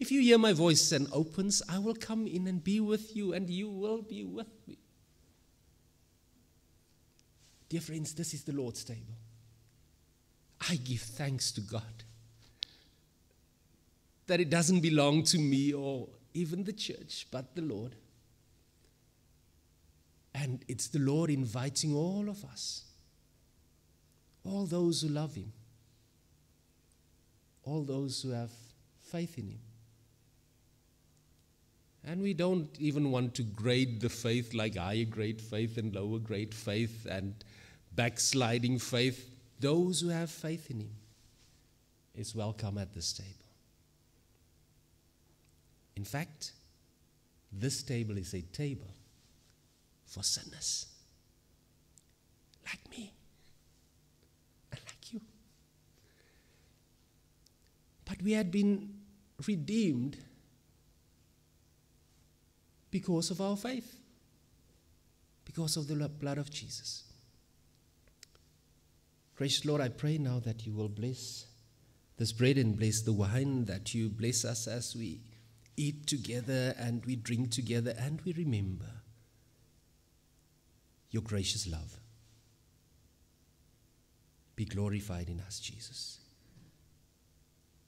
If you hear my voice and opens, I will come in and be with you, and you will be with me. Dear friends, this is the Lord's table. I give thanks to God that it doesn't belong to me or even the church, but the Lord. And it's the Lord inviting all of us, all those who love Him, all those who have faith in Him. And we don't even want to grade the faith like higher grade faith and lower grade faith and backsliding faith. Those who have faith in Him is welcome at this table. In fact, this table is a table for sinners like me and like you. But we had been redeemed because of our faith, because of the blood of Jesus. Gracious Lord, I pray now that you will bless this bread and bless the wine, that you bless us as we eat together and we drink together and we remember your gracious love. Be glorified in us, Jesus.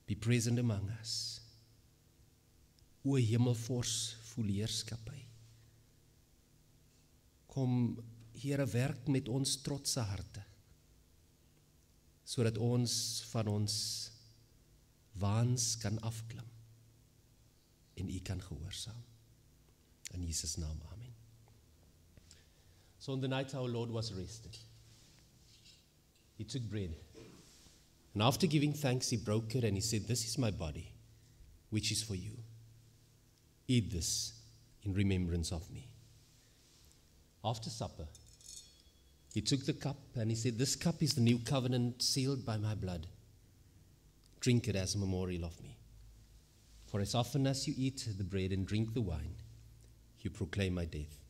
Be present among us. O Hemelvors voel heerskappy. Kom Here werk met ons trotse harte sodat ons van ons waans kan afklim en u kan gehoorsaam. In Jesus naam. Amen. So on the night our Lord was arrested, he took bread. And after giving thanks, he broke it and he said, This is my body, which is for you. Eat this in remembrance of me. After supper, he took the cup and he said, This cup is the new covenant sealed by my blood. Drink it as a memorial of me. For as often as you eat the bread and drink the wine, you proclaim my death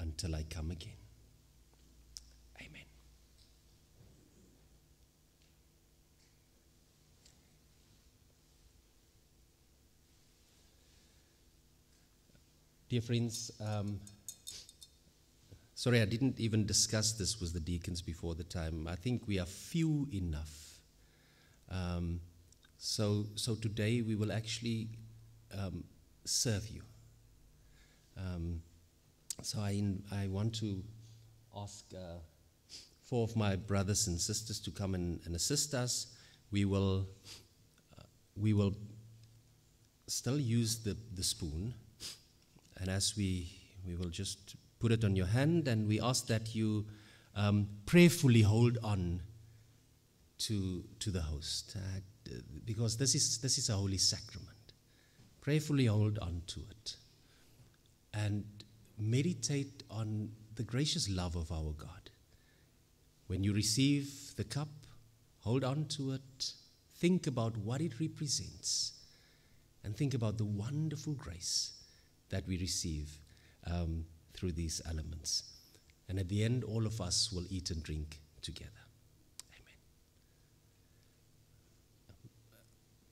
until I come again. Amen. Dear friends, um, sorry I didn't even discuss this with the deacons before the time. I think we are few enough. Um, so, so today we will actually um, serve you. Um, so I, I want to ask uh, four of my brothers and sisters to come and, and assist us. We will, uh, we will still use the, the spoon, and as we, we will just put it on your hand, and we ask that you um, prayerfully hold on to, to the host. Uh, because this is, this is a holy sacrament. Prayerfully hold on to it and meditate on the gracious love of our God. When you receive the cup, hold on to it, think about what it represents, and think about the wonderful grace that we receive um, through these elements. And at the end, all of us will eat and drink together.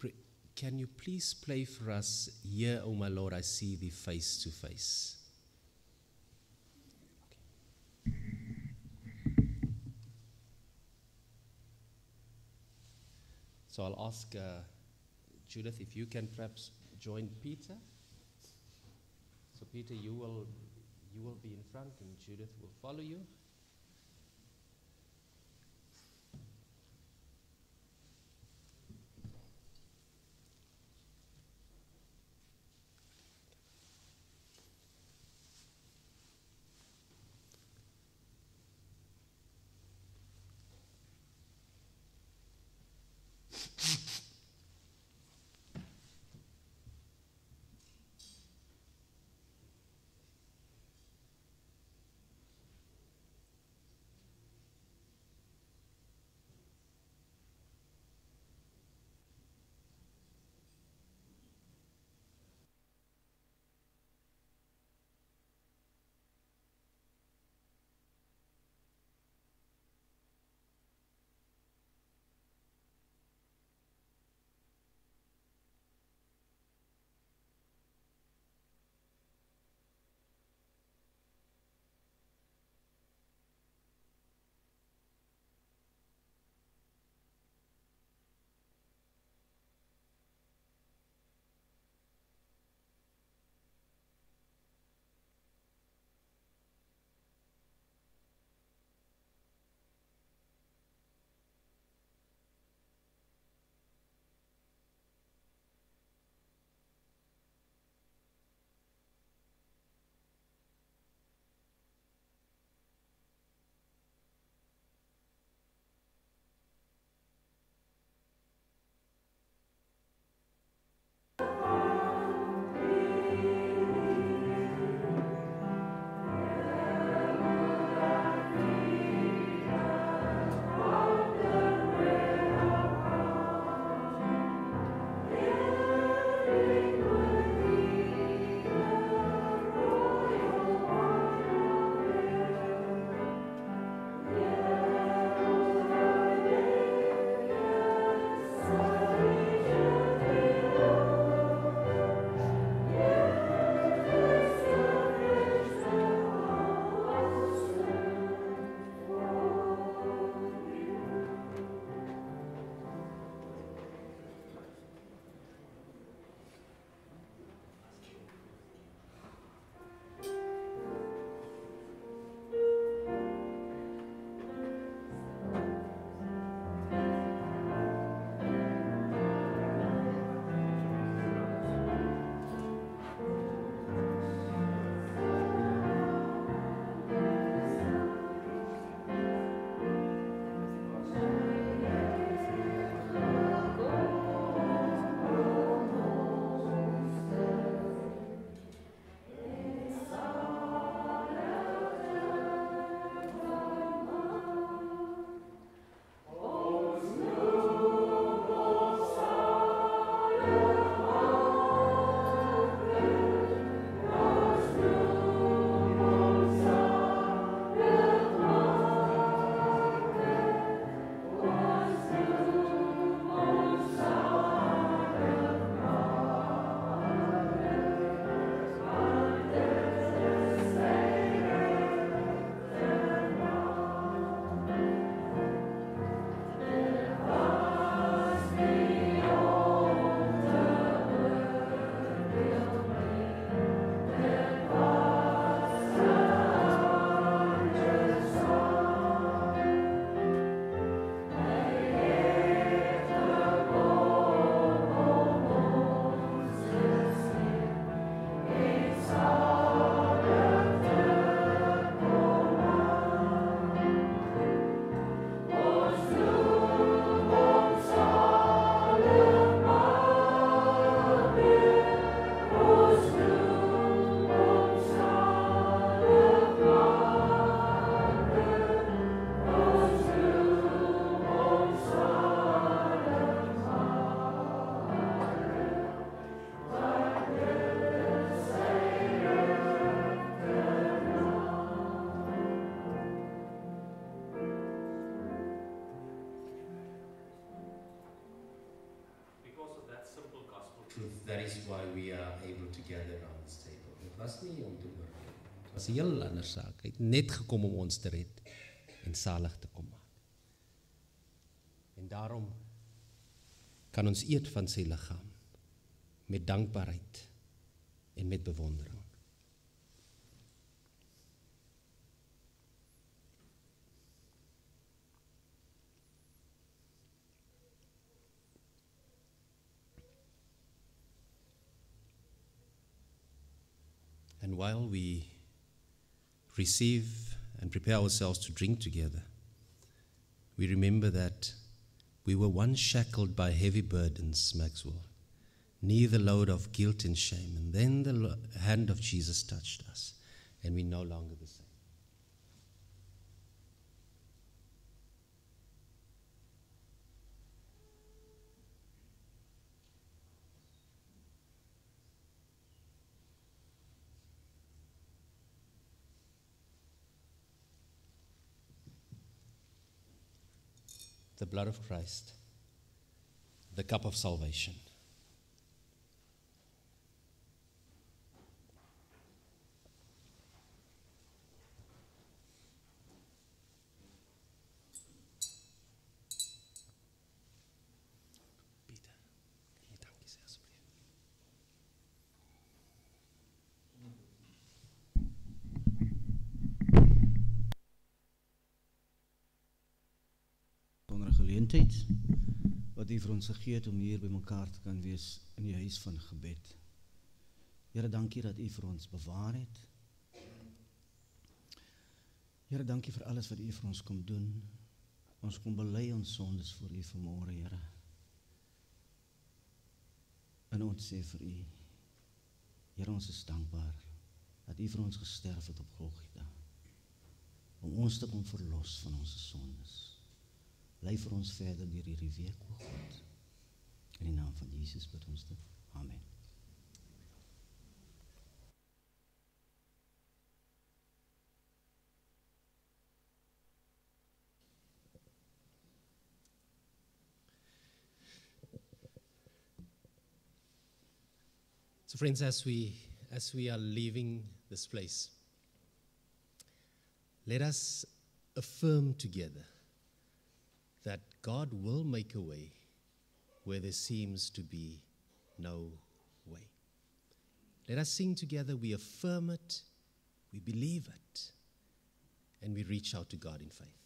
Amen. Can you please play for us, Here, O my Lord, I see thee face to face? So I'll ask uh, Judith if you can perhaps join Peter. So Peter, you will you will be in front, and Judith will follow you. Was nie om te oordeel. Dit was 'n heel ander saak. Hy het net gekom om ons te red en salig te kom maak. En daarom kan ons eet van sy liggaam met dankbaarheid en met bewondering. And while we receive and prepare ourselves to drink together, we remember that we were once shackled by heavy burdens, Maxwell, near the load of guilt and shame. And then the hand of Jesus touched us, and we're no longer the same. The blood of Christ, the cup of salvation. Geleentheid wat U vir ons gegee het om hier bymekaar te kan wees in die huis van gebed. Here, dankie dat U vir ons bewaar het. Here, dankie vir alles wat U vir ons kom doen. Ons kom bely ons sondes voor U vanmôre, Here. En ons sê vir U, Here, ons is dankbaar dat U vir ons gesterf het op Golgotha om ons te kom verlos van ons sondes. Vir ons verder God. In die naam van Jesus bid ons dit. Amen. So, friends, as we as we are leaving this place, let us affirm together God will make a way where there seems to be no way. Let us sing together. We affirm it, we believe it, and we reach out to God in faith.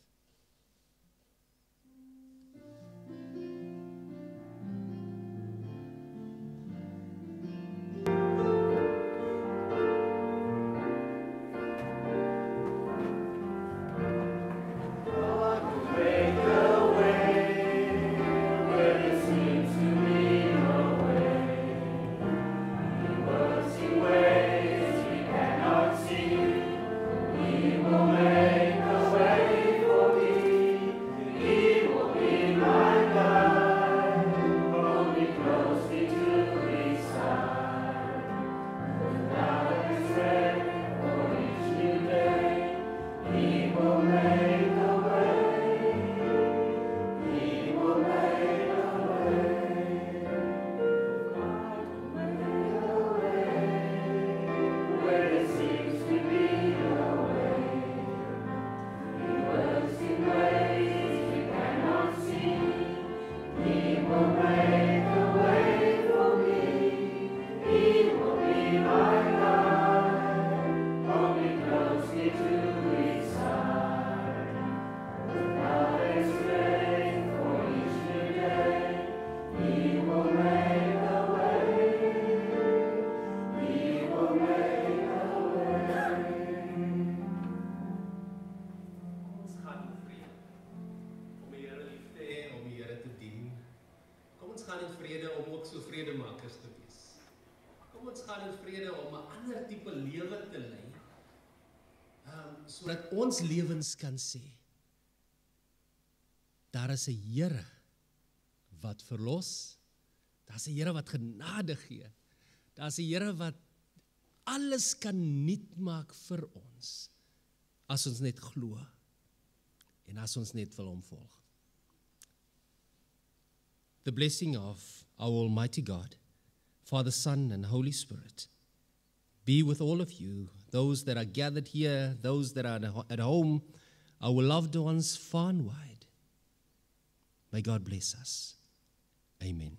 Ons lewens kan sê daar is 'n Here wat verlos. Daar's 'n Here wat genade gee. Daar's 'n Here wat alles kan nuut maak vir ons as ons net glo en as ons net wil hom volg. The blessing of our almighty God, Father, Son and Holy Spirit be with all of you, those that are gathered here, those that are at home, our loved ones far and wide. May God bless us. Amen.